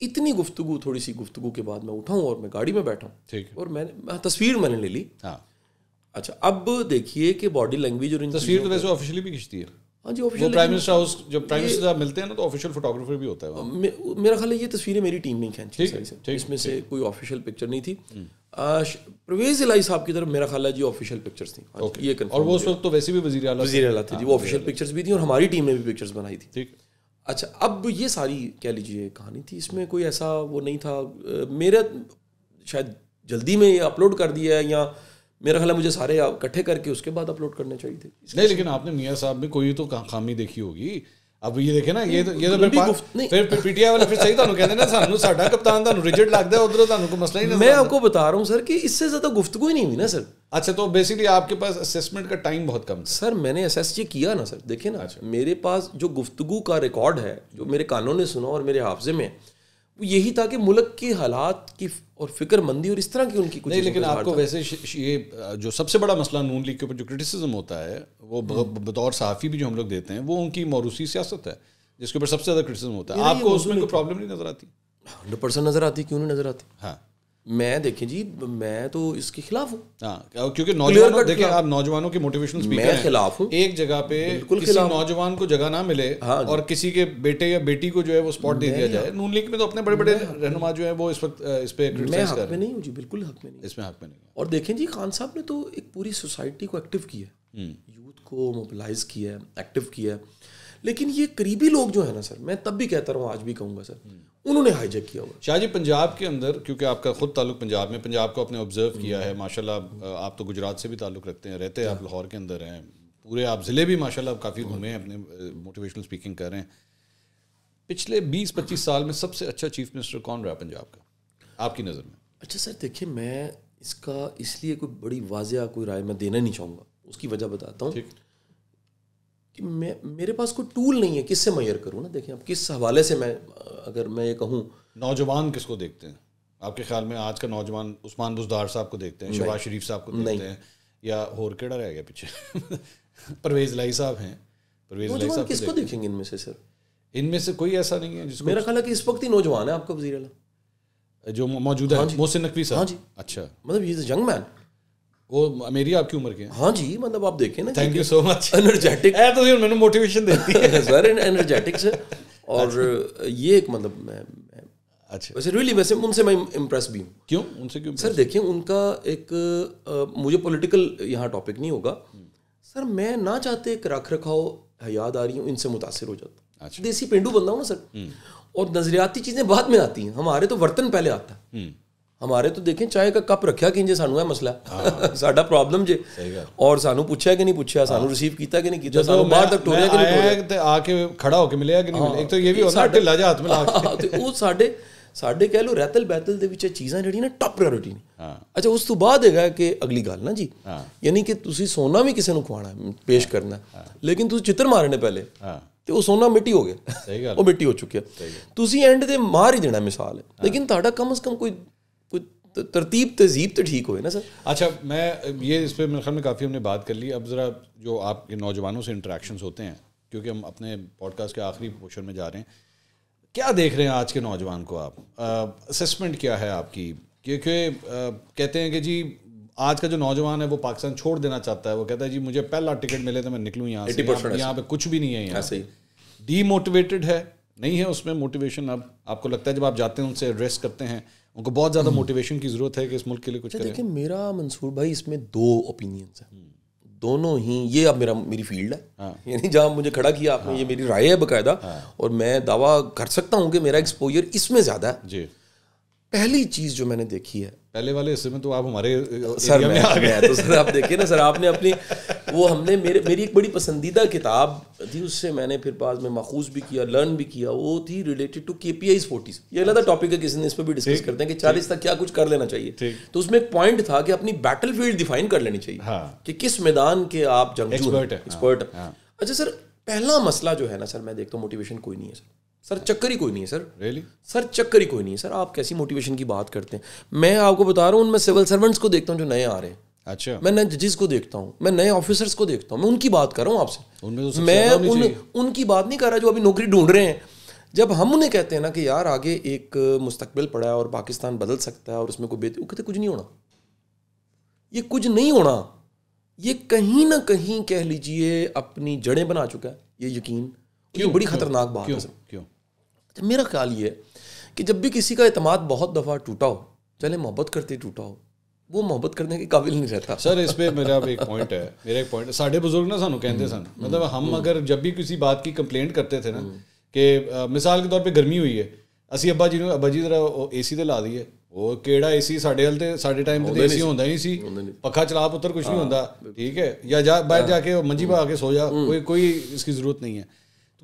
इतनी गुफ्तगु थोड़ी सी गुफ्तगु के बाद मैं उठाऊँ और मैं गाड़ी में बैठा ठीक और मैंने तस्वीर मैंने ले ली। हाँ। अच्छा अब देखिए कि बॉडी लैंग्वेज और तस्वीर तो वैसे ऑफिशियली भी खिंचती है। का- हाँ जी ऑफिशियल प्राइम मिनिस्टर हाउस जब प्राइम मिनिस्टर साहब मिलते हैं ना तो ऑफिशियल फोटोग्राफर भी होता है वहाँ। मे- मेरा ख्याल है ये तस्वीरें मेरी टीम ने ही खींची ठीक सही से। ठीक, इसमें से कोई ऑफिशियल पिक्चर नहीं थी। श- परवेज इलाई साहब की तरफ़ मेरा ख्याल है जी ऑफिशियल पिक्चर्स थी। हाँ ये और वो उस वक्त तो वैसे भी वज़ीर आला वज़ीर अला थे जी वो ऑफिशियल पिक्चर्स भी थी और हमारी टीम ने भी पिक्चर्स बनाई थी। ठीक। अच्छा अब ये सारी कह लीजिए कहानी थी इसमें कोई ऐसा वो नहीं था। मेरा शायद जल्दी में ये अपलोड कर दिया है या मेरा ख्याल है मुझे सारे इकट्ठे करके उसके बाद अपलोड करने चाहिए थे नहीं लेकिन आपने मियाँ साहब में कोई तो का- खामी देखी होगी अब ये देखे ना ये तो ये तो फिर लंबी पा- गुफ्त- नहीं। फिर पीटीआई वाले फिर सही ਤੁਹਾਨੂੰ ਕਹਿੰਦੇ ਨੇ ਸਾਨੂੰ ਸਾਡਾ ਕਪਤਾਨ ਤੁਹਾਨੂੰ ਰਿਜਿਡ ਲੱਗਦਾ ਉਧਰੋਂ ਤੁਹਾਨੂੰ ਕੋਈ ਮਸਲਾ ਹੀ ਨਹੀਂ मैं आपको बता रहा हूँ सर कि इससे ज़्यादा गुफ्तगु ही नहीं हुई ना सर अच्छा तो बेसिकली आपके पास असेसमेंट का टाइम बहुत कम था सर मैंने एस ये किया ना सर देखिए ना मेरे पास जो गुफ्तगु का रिकॉर्ड है जो मेरे कानों ने सुना और मेरे हाफजे में है, वो यही था कि मुल्क के हालात की और फिक्रमंदी और इस तरह की उनकी कुछ नहीं लेकिन आपको वैसे ये जो सबसे बड़ा मसला नून लीग के ऊपर जो क्रिटिसिज्म होता है वो हम्म। बतौर सहाफ़ी भी जो हम लोग देते हैं वो उनकी मौरूसी सियासत है जिसके ऊपर सबसे ज़्यादा क्रिटिसिज्म होता है। आपको उसमें कोई प्रॉब्लम नहीं नज़र आती? हंड्रेड परसेंट नज़र आती क्यों नहीं नज़र आती? हाँ। मैं देखें जी मैं तो इसके खिलाफ हूँ। हाँ क्योंकि नौजवानों देखिए आप नौजवानों के मोटिवेशनल स्पीकर मैं खिलाफ हूँ। एक जगह पे किसी नौजवान को जगह ना मिले हाँ और किसी के बेटे या बेटी को जो है वो स्पॉट दे दिया जाए। नून लीग में तो अपने बड़े बड़े रहनुमा जो है वो इस वक्त इस पे मैं हक में नहीं हूँ जी बिल्कुल हक में नहीं इसमें हक में नहीं और देखें जी खान साहब ने तो एक पूरी सोसाइटी को एक्टिव किया है। हम्म। यूथ को मोबिलाइज किया है एक्टिव किया है। लेकिन ये करीबी लोग जो है ना सर मैं तब भी कहता रहा हूँ आज भी कहूँगा सर। उन्होंने हाईजेक किया हुआ शाहजी पंजाब के अंदर क्योंकि आपका खुद ताल्लुक पंजाब में पंजाब को आपने ऑब्ज़र्व किया है माशाल्लाह आप तो गुजरात से भी ताल्लुक रखते हैं रहते हैं आप लाहौर के अंदर हैं पूरे आप ज़िले भी माशाल्लाह काफ़ी घूमे हैं अपने मोटिवेशनल स्पीकिंग कर रहे हैं। पिछले 20-25 साल में सबसे अच्छा चीफ मिनिस्टर कौन रहा पंजाब का? आपकी नज़र में। अच्छा सर देखिए मैं इसका इसलिए कोई बड़ी वाजिया कोई राय मैं देना नहीं चाहूँगा उसकी वजह बताता हूँ। ठीक। कि मैं मेरे पास कोई टूल नहीं है किससे मैयर करूँ ना? देखें आप किस हवाले से मैं अगर मैं ये कहूँ। नौजवान किसको देखते हैं? आपके ख्याल में आज का नौजवान उस्मान बुजदार साहब को देखते हैं शहबाज शरीफ साहब को देखते हैं या होर केड़ा रह गया पीछे? परवेज लाई साहब हैं। परवेज लाई साहब किसको देखेंगे इनमें से सर? इनमें से कोई ऐसा नहीं है जिसको मेरा ख्याल है कि इस वक्त ही नौजवान है आपका वज़ीर जो मौजूदा है। मोहसिन नकवी साहब? हाँ जी। अच्छा। मतलब यंग मैन। वो मेरी आपकी उम्र के हैं। हाँ जी मतलब आप देखें ना thank you so much energetic uh तो मैंने मोटिवेशन देती है सर एनर्जेटिक से और ये एक मतलब मैं, अच्छा। वैसे रियली वैसे उनसे मैं इम्प्रेस भी हूँ। क्यों? उनसे क्यों सर देखिए उनका एक अ, मुझे पॉलिटिकल यहाँ टॉपिक नहीं होगा। सर मैं ना चाहते एक रख रखाव याद आ रही हूँ इनसे मुतासर हो जाता अच्छा। देसी पेंडू बंदा हूँ ना सर और नजरियाती चीज़ें बाद में आती हैं। हमारे तो वर्तन पहले आता है। हमारे तो देखें चाय का कप रखा कि ਸਾਨੂੰ ਹੈ। ਮਸਲਾ ਸਾਡਾ ਪ੍ਰੋਬਲਮ ਜੇ। ਔਰ ਸਾਨੂੰ ਪੁੱਛਿਆ ਕਿ ਨਹੀਂ ਪੁੱਛਿਆ ਸਾਨੂੰ ਰਿਸੀਵ ਕੀਤਾ ਕਿ ਨਹੀਂ ਕੀਤਾ ਸਾਨੂੰ ਬਾਹਰ ਤੱਕ ਟੋਲਿਆ ਕਿ ਨਹੀਂ ਟੋਲਿਆ। ਤੇ ਆ ਕੇ ਖੜਾ ਹੋ ਕੇ ਮਿਲਿਆ ਕਿ ਨਹੀਂ ਮਿਲਿਆ। ਇੱਕ ਤਾਂ ਇਹ ਵੀ ਹੁੰਦਾ ਢਿੱਲਾ ਜਾ ਹੱਥ ਮਿਲਾ ਕੇ। ਤੇ ਉਹ ਸਾਡੇ ਸਾਡੇ ਕਹਿ ਲੋ ਰੈਤਲ ਬੈਤਲ ਦੇ ਵਿੱਚ ਇਹ ਚੀਜ਼ਾਂ ਜਿਹੜੀਆਂ ਨਾ ਟਾਪ ਪ੍ਰਾਇੋਰਟੀ ਨੇ। ਹਾਂ। ਅੱਛਾ ਉਸ ਤੋਂ ਬਾਅਦ ਹੈਗਾ ਕਿ ਅਗਲੀ ਗੱਲ ਨਾ ਜੀ। ਯਾਨੀ ਕਿ ਤੁਸੀਂ ਸੋਨਾ ਵੀ ਕਿਸੇ ਨੂੰ ਖਵਾਣਾ ਪੇਸ਼ ਕਰਨਾ। ਲੇਕਿਨ ਤੁਸੀਂ ਚਿੱਤਰ ਮਾਰਨੇ ਪਹਿਲੇ। ਹਾਂ। ਤੇ ਉਹ ਸੋਨਾ ਮਿੱਟੀ ਹੋ ਗਿਆ। ਸਹੀ ਗੱਲ। ਉਹ ਮਿੱਟੀ ਹੋ ਚੁੱਕਿਆ ਤੁਸੀਂ ਐਂਡ ਤੇ ਮਾਰ ਹੀ ਦੇਣਾ ਮਿਸਾਲ। ਹੈ ਲੇਕਿਨ ਤੁਹਾਡਾ ਕਮ ਸ ਕਮ ਕੋਈ तो तरतीब तो तहजीब तो ठीक होए ना सर। अच्छा मैं ये इस पर मेरे ख्याल में काफ़ी हमने बात कर ली। अब ज़रा जो आपके नौजवानों से इंट्रैक्शन होते हैं क्योंकि हम अपने पॉडकास्ट के आखिरी पोर्शन में जा रहे हैं क्या देख रहे हैं आज के नौजवान को आप? असेसमेंट क्या है आपकी? क्योंकि कहते हैं कि जी आज का जो नौजवान है वो पाकिस्तान छोड़ देना चाहता है। वो कहता है जी मुझे पहला टिकट मिले तो मैं निकलूँ यहाँ से। यहाँ पे कुछ भी नहीं है यहाँ से डीमोटिवेटेड है। नहीं है उसमें मोटिवेशन अब। आपको लगता है जब आप जाते हैं उनसे एड्रेस करते हैं उनको बहुत ज़्यादा मोटिवेशन की ज़रूरत है कि इस मुल्क के लिए कुछ अच्छा करें। देखिए मेरा मंसूर भाई इसमें दो ओपिनियंस हैं। दोनों ही ये अब मेरा मेरी फ़ील्ड है। यानी जहाँ मुझे खड़ा किया आपने ये मेरी राय है बकायदा। और मैं दावा कर सकता हूँ कि मेरा एक्सपोजर इसमें ज़्यादा है। जी। पहली चीज़ जो मैंने देखी है पहले वाले हिस्से में तो आप हमारे सर में आ गए। तो सर आप देखिए ना सर आपने अपनी वो हमने मेरे मेरी एक बड़ी पसंदीदा किताब थी उससे मैंने फिर बाद में माखूज भी किया लर्न भी किया वो थी related to K P I forties ये अलग टॉपिक है किसी ने इस पर भी डिस्कस करते हैं कि चालीस तक क्या कुछ कर लेना चाहिए। तो उसमें एक पॉइंट था कि अपनी बैटल फ़ील्ड डिफाइन कर लेनी चाहिए हाँ। कि किस मैदान के आप जंगजू Expert है, हाँ, एक्सपर्ट अच्छा सर पहला मसला जो है ना सर मैं देखता हूँ मोटिवेशन कोई नहीं है सर। सर चक्कर ही कोई नहीं है सर। रियली सर चक्कर ही कोई नहीं है सर। आप कैसी मोटिवेशन की बात करते हैं? मैं आपको बता रहा हूँ उनमें सिविल सर्वेंट्स को देखता हूँ जो नए आ रहे हैं। अच्छा। मैं नए जजेस को देखता हूँ मैं नए ऑफिसर्स को देखता हूँ मैं उनकी बात कर रहा हूँ आपसे। उनमें तो मैं उन उनकी बात नहीं कर रहा जो अभी नौकरी ढूंढ रहे हैं। जब हम उन्हें कहते हैं ना कि यार आगे एक मुस्तकबिल पड़ा है और पाकिस्तान बदल सकता है और उसमें कोई बेहतर वो कहते कुछ नहीं होना। ये कुछ नहीं होना। ये कहीं ना कहीं कह लीजिए अपनी जड़ें बना चुका है। ये यकीन ये बड़ी खतरनाक बात है क्यों? क्यों? अच्छा मेरा ख्याल ये है कि जब भी किसी का अतमाद बहुत दफ़ा टूटा हो चले मोहब्बत करते टूटा हो वो मोहब्बत करने के काबिल नहीं रहता सर इस पे मेरा अब एक पॉइंट है मेरा एक पॉइंट साढ़े बुजुर्ग ना सानू कहते सन मतलब हम अगर जब भी किसी बात की कंप्लेंट करते थे ना कि अ, मिसाल के तौर पे गर्मी हुई है ਅਸੀਂ ਅੱਬਾ ਜੀ ਨੂੰ ਅੱਬਾ ਜੀ ਜਰਾ ਉਹ ਏਸੀ ਤੇ ਲਾ ਦਈਏ ਉਹ ਕਿਹੜਾ ਏਸੀ ਸਾਡੇ ਹਲ ਤੇ ਸਾਡੇ ਟਾਈਮ ਤੇ ਏਸੀ ਹੁੰਦਾ ਹੀ ਨਹੀਂ ਸੀ ਪੱਖਾ ਚਲਾ ਪੁੱਤਰ ਕੁਝ ਨਹੀਂ ਹੁੰਦਾ ठीक है या जा बैठ जाके मंजी पर आके सो जा कोई कोई इसकी ज़रूरत नहीं है तो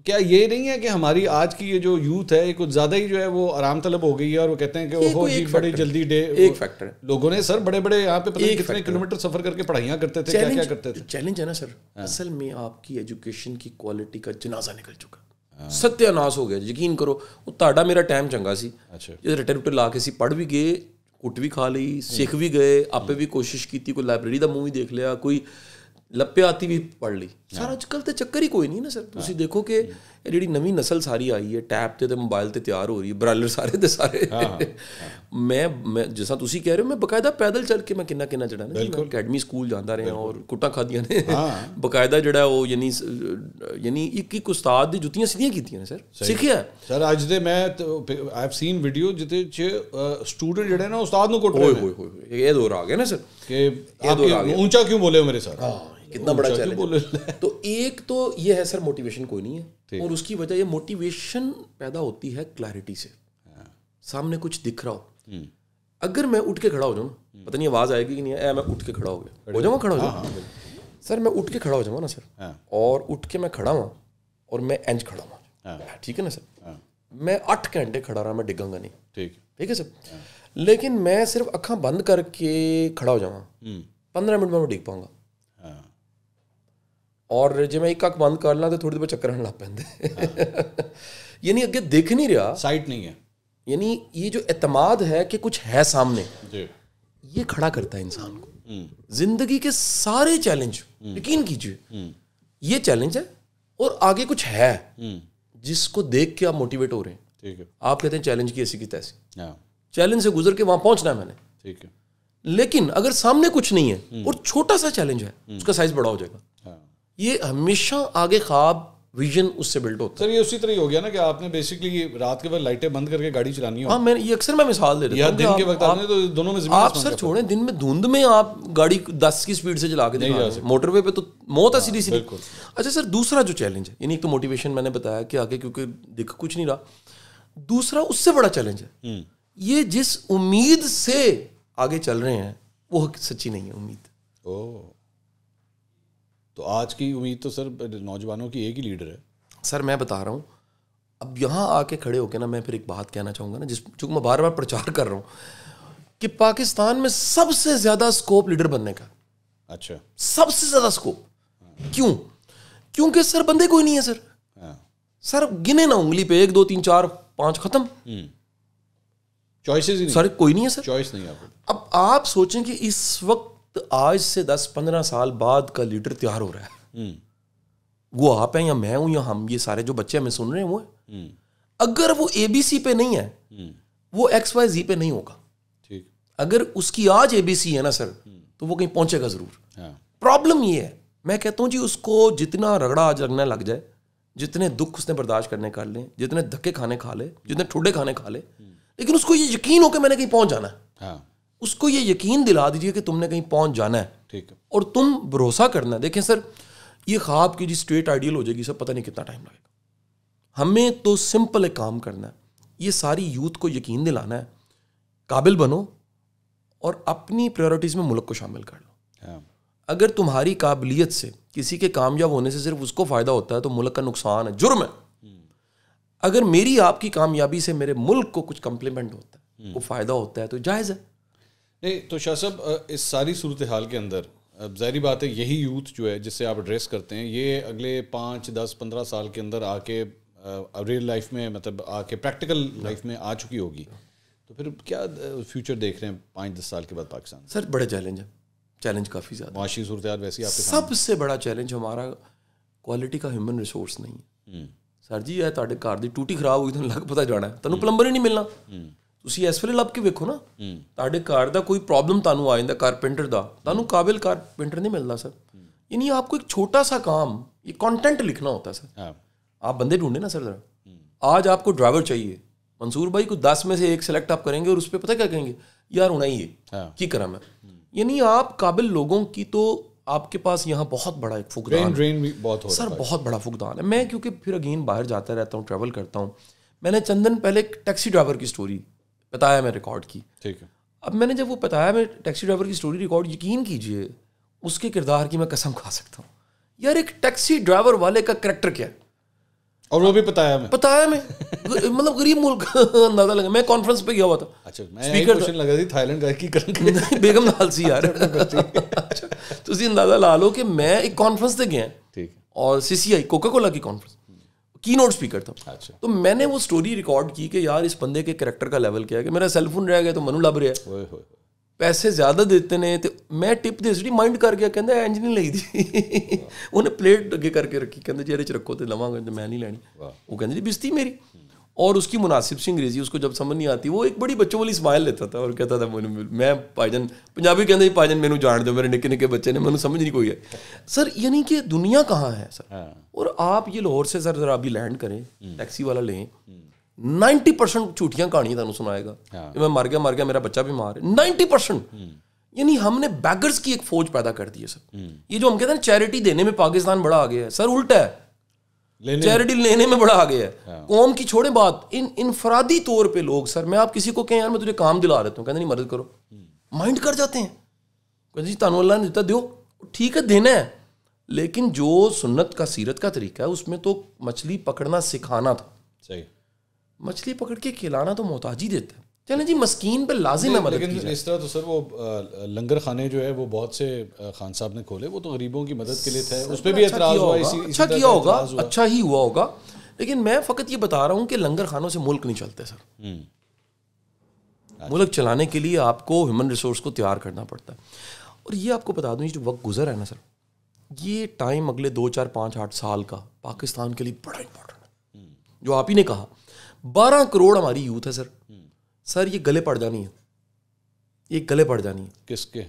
क्या ये नहीं है कि हमारी आज की ये जो यूथ है ये कुछ ज्यादा ही जो है वो आराम तलब हो गई है और वो कहते हैं कि ये ओहो कोई जी एक बड़ी factor जल्दी डे एक factor है। लोगों ने सर बड़े बड़े यहाँ पे पता नहीं एक कितने factor है। किलोमीटर सफर करके पढ़ाइयाँ करते थे क्या क्या करते थे चैलेंज है ना सर असल में आपकी एजुकेशन की क्वालिटी का जनाजा निकल चुका ਸਤਿਆਨਾਸ਼ ਹੋ ਗਿਆ ਯਕੀਨ ਕਰੋ ਉਹ ਤੁਹਾਡਾ ਮੇਰਾ ਟਾਈਮ ਚੰਗਾ ਸੀ ਅੱਛਾ। ਜੇ ਰਿਟਰ ਰੁਟਰ ਲਾ ਕੇ ਅਸੀਂ ਪੜ੍ਹ ਵੀ ਗਏ ਕੁੱਟ ਵੀ ਖਾ ਲਈ ਸਿੱਖ ਵੀ ਗਏ ਆਪੇ ਵੀ ਕੋਸ਼ਿਸ਼ ਕੀਤੀ ਕੋਈ ਲਾਇਬ੍ਰੇਰੀ ਦਾ ਮੂਵੀ ਦੇਖ ਲਿਆ ਕੋਈ ਲੱਪਿਆਤੀ ਵੀ ਪੜ੍ਹ ਲਈ ਸਰ ਅੱਜ ਕੱਲ ਤੇ ਚੱਕਰ ਹੀ ਕੋਈ ਨਹੀਂ ਨਾ ਸਰ। ਤੁਸੀਂ ਦੇਖੋ ਕਿ ਜਿਹੜੀ ਨਵੀਂ ਨਸਲ ਸਾਰੀ ਆਈ ਹੈ ਟੈਬ ਤੇ ਤੇ ਮੋਬਾਈਲ ਤੇ ਤਿਆਰ ਹੋ ਰਹੀ ਹੈ ਬ੍ਰਾਲਰ ਸਾਰੇ ਦੇ ਸਾਰੇ। ਮੈਂ ਮੈਂ ਜਿਸਾ ਤੁਸੀਂ ਕਹਿ ਰਹੇ ਹੋ ਮੈਂ ਬਕਾਇਦਾ ਪੈਦਲ ਚੱਲ ਕੇ ਮੈਂ ਕਿੰਨਾ ਕਿੰਨਾ ਚੜਾ ਨਾ ਅਕੈਡਮੀ ਸਕੂਲ ਜਾਂਦਾ ਰਿਹਾ ਔਰ ਕੁੱਟਾਂ ਖਾਦੀਆਂ ਨੇ। ਬਕਾਇਦਾ ਜਿਹੜਾ ਉਹ ਯਾਨੀ ਯਾਨੀ ਇੱਕ ਇੱਕ ਉਸਤਾਦ ਦੀ ਜੁੱਤੀਆਂ ਸਿੱਧੀਆਂ ਕੀਤੀਆਂ ਨੇ ਸਰ। ਸਿੱਖਿਆ? ਸਰ ਅੱਜ ਦੇ ਮੈਂ ਆਈ ਹੈਵ ਸੀਨ ਵੀਡੀਓ ਜਿੱਤੇ ਚ ਸਟੂਡੈਂਟ ਜਿਹੜੇ ਨਾ ਉਸਤਾਦ ਨੂੰ ਕੁੱਟ ਰਹੇ ਨੇ। ਹੋਏ ਹੋਏ ਇਹ ਦੌਰ ਆ ਗਿਆ ਨਾ ਸਰ। ਕਿ ਆਪ ਉੱਚਾ ਕਿਉਂ ਬੋਲੇ ਹੋ ਮੇਰੇ ਸਰ? कितना बड़ा चैलेंज तो एक तो ये है सर मोटिवेशन कोई नहीं है। और उसकी वजह ये मोटिवेशन पैदा होती है क्लैरिटी से। सामने कुछ दिख रहा हो। अगर मैं उठ के खड़ा हो जाऊँ ना पता नहीं आवाज़ आएगी कि नहीं है, मैं उठ के खड़ा हो गया। हो जाऊँगा खड़ा हो जाऊँ? सर मैं उठ के खड़ा हो जाऊँगा ना सर। और उठ के मैं खड़ा हुआ और मैं एंज खड़ा हुआ। ठीक है ना सर? मैं अठ घंटे खड़ा रहा मैं डिगूँगा नहीं। ठीक। ठीक है सर? लेकिन मैं सिर्फ़ अखा बंद करके खड़ा हो जाऊँगा। पंद्रह मिनट में मैं डिग पाऊँगा। हाँ ਔਰ ਜੇ ਮੈਂ ਇੱਕ ਅੱਖ ਬੰਦ ਕਰ ਲਾਂ ਤੇ ਥੋੜੀ ਦੇਰ ਬਾਅਦ ਚੱਕਰ ਆਉਣ ਲੱਗ ਪੈਂਦੇ ਯਾਨੀ ਅੱਗੇ ਦਿਖ ਨਹੀਂ ਰਿਹਾ साइट नहीं है यानी ये जो एतमाद है कि कुछ है सामने जी ये खड़ा करता है इंसान को जिंदगी के सारे चैलेंज यकीन कीजिए ये चैलेंज है और आगे कुछ है जिसको देख के आप मोटिवेट हो रहे हैं ठीक है आप कहते हैं चैलेंज की ऐसी की तैसी हाँ चैलेंज से गुजर के वहां पहुंचना है मैंने ठीक है लेकिन अगर सामने कुछ नहीं है और छोटा सा चैलेंज है उसका साइज बड़ा हो जाएगा हाँ ये हमेशा आगे ख्वाब विजन उससे बिल्ड होता है। सर ये उसी तरह हो गया ना कि आपने बेसिकली रात के वक्त लाइटें बंद करके गाड़ी चलानी है। हो हाँ मैं ये अक्सर मैं मिसाल दे देता हूँ दिन के वक्त आप- आपने तो दोनों में आप सर छोड़ें दिन में धुंध में आप गाड़ी दस की स्पीड से चला के दिखा रहे हैं। मोटरवे पे तो मौत है सीधी सीधी अच्छा सर दूसरा जो चैलेंज है यानी एक तो मोटिवेशन मैंने बताया कि आगे क्योंकि दिख कुछ नहीं रहा। दूसरा उससे बड़ा चैलेंज है। ये जिस उम्मीद से आगे चल रहे हैं वो सच्ची नहीं है उम्मीद। तो आज की उम्मीद तो सर नौजवानों की एक ही लीडर है। सर मैं बता रहा हूँ अब यहाँ आके खड़े होके ना मैं फिर एक बात कहना चाहूँगा ना जिस जो मैं बार बार प्रचार कर रहा हूँ कि पाकिस्तान में सबसे ज़्यादा स्कोप लीडर बनने का। अच्छा। सबसे ज़्यादा स्कोप क्यों? क्योंकि सर बंदे कोई नहीं है सर। हाँ। सर गिने ना उंगली पे एक दो तीन चार पाँच खत्म। चॉइसेस ही नहीं। सर कोई नहीं है सर। चॉइस नहीं है अब आप सोचें कि इस वक्त आज से दस पंद्रह साल बाद का लीडर तैयार हो रहा है। वो आप हैं या मैं हूँ या हम ये सारे जो बच्चे हमें सुन रहे हैं वो हैं। अगर वो एबीसी पे नहीं है वो एक्स वाई जी पे नहीं होगा। ठीक। अगर उसकी आज एबीसी है ना सर तो वो कहीं पहुंचेगा ज़रूर। हाँ। प्रॉब्लम ये है मैं कहता हूँ जी उसको जितना रगड़ा आज लगने लग जाए जितने दुख उसने बर्दाश्त करने कर ले जितने धक्के खाने खा ले जितने ठुडे खाने खा ले लेकिन उसको ये यकीन हो कि मैंने कहीं पहुँच जाना है। हाँ। उसको ये यकीन दिला दीजिए कि तुमने कहीं पहुँच जाना है। ठीक है। और तुम भरोसा करना है। देखें सर ये ख्वाब की जी स्ट्रेट आइडियल हो जाएगी सर पता नहीं कितना टाइम लगेगा। हमें तो सिंपल एक काम करना है। ये सारी यूथ को यकीन दिलाना है। काबिल बनो और अपनी प्रायोरिटीज़ में मुल्क को शामिल कर लो। हाँ। अगर तुम्हारी काबिलियत से किसी के कामयाब होने से सिर्फ़ उसको फ़ायदा होता है तो मुल्क का नुकसान है। जुर्म है। अगर मेरी आपकी कामयाबी से मेरे मुल्क को कुछ कम्प्लीमेंट होता है वो फ़ायदा होता है तो जायज़ है। नहीं तो शाह साहब अ, इस सारी सूरत हाल के अंदर अब जाहिर बात है यही यूथ जो है जिससे आप एड्रेस करते हैं ये अगले पाँच दस पंद्रह साल के अंदर आके रियल लाइफ में मतलब आके प्रैक्टिकल लाइफ में आ चुकी होगी तो फिर क्या फ्यूचर देख रहे हैं पाँच दस साल के बाद पाकिस्तान सर बड़े चैलेंज है चैलेंज काफ़ी ज़्यादा माशी सूरत हाल वैसी आपके सबसे बड़ा चैलेंज हमारा क्वालिटी का ਹਿਊਮਨ ਰਿਸੋਰਸ ਨਹੀਂ ਹੈ ਸਰ ਜੀ ਇਹ ਤੁਹਾਡੇ ਘਰ ਦੀ ਟੂਟੀ ਖਰਾਬ ਹੋਈ ਤੁਹਾਨੂੰ ਲੱਗ ਪਤਾ ਜਾਣਾ ਹੈ। ਤੁਹਾਨੂੰ ਪਲੰਬਰ ਹੀ ਨਹੀਂ ਮਿਲਣਾ ਤੁਸੀਂ ਇਸ ਵੇਲੇ ਲੱਭ ਕੇ ਵੇਖੋ ਨਾ ਤੁਹਾਡੇ ਘਰ ਦਾ ਕੋਈ ਪ੍ਰੋਬਲਮ ਤੁਹਾਨੂੰ ਆ ਜਾਂਦਾ ਕਾਰਪੈਂਟਰ ਦਾ ਤੁਹਾਨੂੰ ਕਾਬਿਲ ਕਾਰਪੈਂਟਰ ਨਹੀਂ ਮਿਲਦਾ सर यानी आपको एक छोटा सा काम ये कंटेंट लिखना होता है सर हाँ आप बंदे ढूंढे ना सर जरा आज आपको ड्राइवर चाहिए मंसूर भाई को दस में से एक सेलेक्ट आप करेंगे और उस पर पता क्या कहेंगे यार होना ही है हाँ। की करा मैं यानी आप काबिल लोगों की तो आपके पास यहाँ बहुत बड़ा एक फुकदान ड्रेन ड्रेन भी बहुत हो रहा सर बहुत बड़ा फुकदान है मैं क्योंकि फिर अगेन बाहर जाता रहता हूँ ट्रैवल करता हूँ मैंने चंदन पहले एक टैक्सी ड्राइवर की स्टोरी बताया मैं रिकॉर्ड की। ठीक है। अब मैंने जब वो बताया मैं टैक्सी ड्राइवर की स्टोरी रिकॉर्ड यकीन कीजिए उसके किरदार की मैं कसम खा सकता हूँ। यार एक टैक्सी ड्राइवर वाले का करेक्टर क्या है? और वो भी बताया मैं। बताया मैं। मतलब गरीब मुल्क अंदाज़ा लगा। मैं कॉन्फ्रेंस पे गया हुआ था। अच्छा थाईलैंड का की बेगम लाल सी यार। अच्छा तो अंदाज़ा ला लो कि मैं एक कॉन्फ्रेंस पे गया। ठीक और सीसीआई कोका कोला की कॉन्फ्रेंस की नोट स्पीकर था अच्छा। तो मैंने वो स्टोरी रिकॉर्ड की कि यार इस बंदे के कैरेक्टर का लेवल क्या है कि मेरा सेलफोन रह गया तो मनु ਲੱਭ ਰਿਹਾ ਹੈ। ओए होए ਪੈਸੇ ਜ਼ਿਆਦਾ ਦਿੱਤੇ ਨੇ ਤੇ ਮੈਂ ਟਿਪ ਦੇ ਸੀ ਮਾਈਂਡ ਕਰ ਗਿਆ ਕਹਿੰਦਾ ਇੰਜ ਨਹੀਂ ਲਈਦੀ ਉਹਨੇ ਪਲੇਟ ਅੱਗੇ ਕਰਕੇ ਰੱਖੀ ਕਹਿੰਦੇ ਜੀ ਇਹਦੇ ਚ ਰੱਖੋ ਤੇ ਲਵਾਂਗੇ ਤੇ ਮੈਂ ਨਹੀਂ ਲੈਣੀ वो कहते जी बिस्ती मेरी और उसकी मुनासिब सी अंग्रेज़ी उसको जब समझ नहीं आती वो एक बड़ी बच्चों वाली स्माइल लेता था और कहता था मैं भाईजन पंजाबी कहते भाईजन मैंने जान दो मेरे निके निके बच्चे ने मैंने समझ नहीं कोई है। सर यानी कि दुनिया कहाँ है सर? हाँ। और आप ये लाहौर से सर जरा अभी लैंड करें हम्म। टैक्सी वाला लें हम्म। नाइनटी परसेंट झूठिया कहानियाँ तुम सुनाएगा। हाँ। मैं मर गया मर गया मेरा बच्चा बीमार है। Ninety percent. हम्म। यानी हमने बैगर्स की एक फौज पैदा कर दी है सर। ये जो हम कहते हैं चैरिटी देने में पाकिस्तान बड़ा आ गया है। सर उल्टा है। चैरिटी लेने में बड़ा आगे है। कौम की छोड़े बात। इन इनफरादी तौर पे लोग सर मैं आप किसी को कहें यार मैं तुझे काम दिला देता हूँ। कहते नहीं मदद करो। माइंड कर जाते हैं। कहते जी तानू अल्लाह ने देता दो ठीक है देना है। लेकिन जो सुन्नत का सीरत का तरीका है उसमें तो मछली पकड़ना सिखाना था। सही। मछली पकड़ के खिलाना तो मोहताजी देता है। चलें जी मस्कीन पे लाजिम है मदद लेकिन इस तरह तो सर वो लंगर खाने जो है वो बहुत से खान साहब ने खोले। वो तो गरीबों की मदद के लिए थे। उस पर भी अच्छा एतराज़ हुआ इसी अच्छा किया होगा अच्छा ही हुआ होगा। लेकिन मैं फकत ये बता रहा हूँ कि लंगर खानों से मुल्क नहीं चलते सर। हम्म। मुल्क चलाने के लिए आपको ह्यूमन रिसोर्स को तैयार करना पड़ता है। और ये आपको बता दूँ जो वक्त गुजर है ना सर ये टाइम अगले दो चार पाँच आठ साल का पाकिस्तान के लिए बड़ा इंपॉर्टेंट है। जो आप ही ने कहा बारह करोड़ हमारी यूथ है सर। सर ये गले पड़ जानी है। ये गले पड़ जानी है। किसके?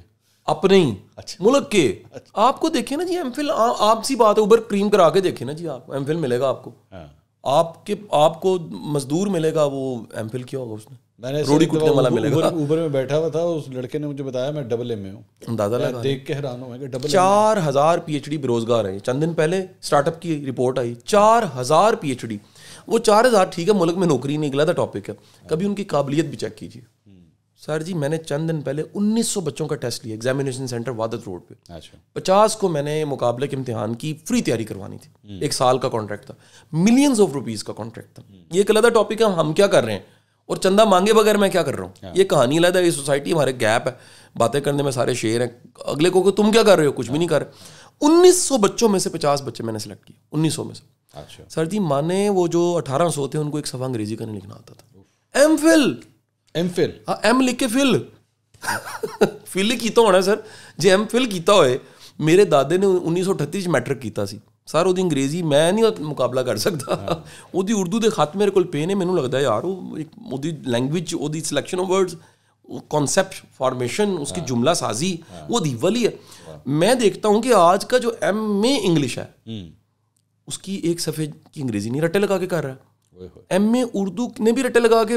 अपने ही। अच्छा। मुल्क के। अच्छा। आपको देखे ना जी एम फिल आप सी बात है उबर क्रीम करा के देखे ना जी आप एम फिल मिलेगा आपको। हाँ। आपके आपको मजदूर मिलेगा वो एम फिल किया होगा उसने मैंने रोड़ी कुटने वाला मिलेगा। ऊबर में बैठा हुआ था उस लड़के ने मुझे बताया मैं डबल ए में हूँ। अंदाज़ा लगा देख के हैरान डबल चार हज़ार पीएचडी बेरोजगार है। चंद दिन पहले स्टार्टअप की रिपोर्ट आई। चार हज़ार पीएचडी वो चार हज़ार ठीक है मुल्क में नौकरी नहीं निकला था टॉपिक है। कभी उनकी काबिलियत भी चेक कीजिए। सर जी मैंने चंद दिन पहले 1900 बच्चों का टेस्ट लिया एग्जामिनेशन सेंटर वादत रोड पे। अच्छा। पचास को मैंने मुकाबले के इम्तिहान की फ्री तैयारी करवानी थी। एक साल का कॉन्ट्रैक्ट था। मिलियंस ऑफ़ रुपीस का कॉन्ट्रैक्ट था। ये एक अलग टॉपिक है हम क्या कर रहे हैं? और चंदा मांगे बगैर मैं क्या कर रहा हूँ? ये कहानी अलग है ये सोसाइटी हमारे गैप है। बातें करने में सारे शेर हैं। अगले को तुम क्या कर रहे हो? कुछ भी नहीं कर रहे। उन्नीस सौ बच्चों में से पचास बच्चे मैंने सेलेक्ट किए उन्नीस सौ में से। अच्छा। सर जी माने वो जो अठारह सौ थे उनको एक सफा अंग्रेजी का नहीं लिखना आता था। एम फिल ਐਮ ਫਿਲ ਹਾਂ ਐਮ ਲਿਖ ਕੇ ਫਿਲ ਫਿਲ ਕੀਤਾ ਹੋਣਾ ਸਰ ਜੇ ਐਮ ਫਿਲ ਕੀਤਾ ਹੋਏ ਮੇਰੇ ਦਾਦੇ ਨੇ 1938 ਚ ਮੈਟ੍ਰਿਕ ਕੀਤਾ ਸੀ ਸਰ ਉਹਦੀ ਅੰਗਰੇਜ਼ੀ ਮੈਂ ਨਹੀਂ ਮੁਕਾਬਲਾ ਕਰ ਸਕਦਾ ਉਹਦੀ ਉਰਦੂ ਦੇ ਖਤ ਮੇਰੇ ਕੋਲ ਪੇ ਨੇ ਮੈਨੂੰ ਲੱਗਦਾ ਯਾਰ ਉਹ ਇੱਕ ਉਹਦੀ ਲੈਂਗੁਏਜ ਉਹਦੀ selection of words concept formation उसकी जुमला साजी वो दीवली है। मैं देखता हूँ कि आज का जो एम में इंग्लिश है उसकी एक सफ़े की अंग्रेज़ी नहीं रटे लगा के कर रहा है। एम ए उर्दू ने भी रटे लगा के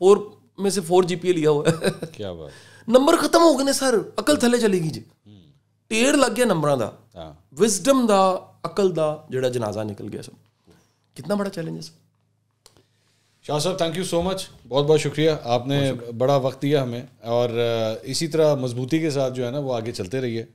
फोर में से फोर जी लिया हुआ है। क्या बात नंबर ख़त्म हो गए ने सर अकल थले चलेगी जी। हम्म। टेर लग गया नंबर का विजडम का अकल का जोड़ा जनाजा निकल गया ਗਿਆ कितना बड़ा चैलेंज है सर। शाह साहब थैंक यू सो मच बहुत बहुत शुक्रिया। आपने बहुत शुक्रिया। बड़ा वक्त दिया हमें। और इसी तरह मजबूती के साथ जो है ना वो आगे चलते रहिए।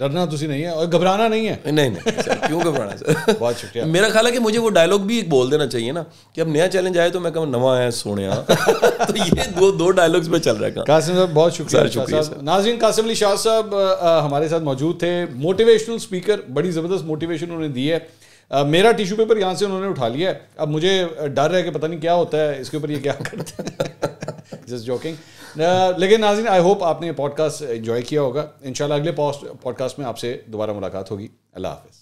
डरना तुसी नहीं है और घबराना नहीं है। नहीं नहीं सर क्यों घबराना सर? बहुत शुक्रिया। मेरा ख्याल है कि मुझे वो डायलॉग भी एक बोल देना चाहिए ना कि अब नया चैलेंज आए तो मैं कहूँ नवा है सोने तो ये दो दो डायलॉग्स पे चल रहा है कासिम साहब बहुत शुक्रिया। सर, शुक्रिया, नाजीन कासिम अली शाह साहब हमारे साथ मौजूद थे। मोटिवेशनल स्पीकर बड़ी ज़बरदस्त मोटिवेशन उन्होंने दी है। मेरा टिश्यू पेपर यहाँ से उन्होंने उठा लिया है। अब मुझे डर है कि पता नहीं क्या होता है इसके ऊपर ये क्या करते हैं। जस्ट जोकिंग लेकिन नाजिन आई होप आपने पॉडकास्ट इन्जॉय किया होगा। इनशाला अगले पॉडकास्ट में आपसे दोबारा मुलाकात होगी। अल्लाह हाफिज़।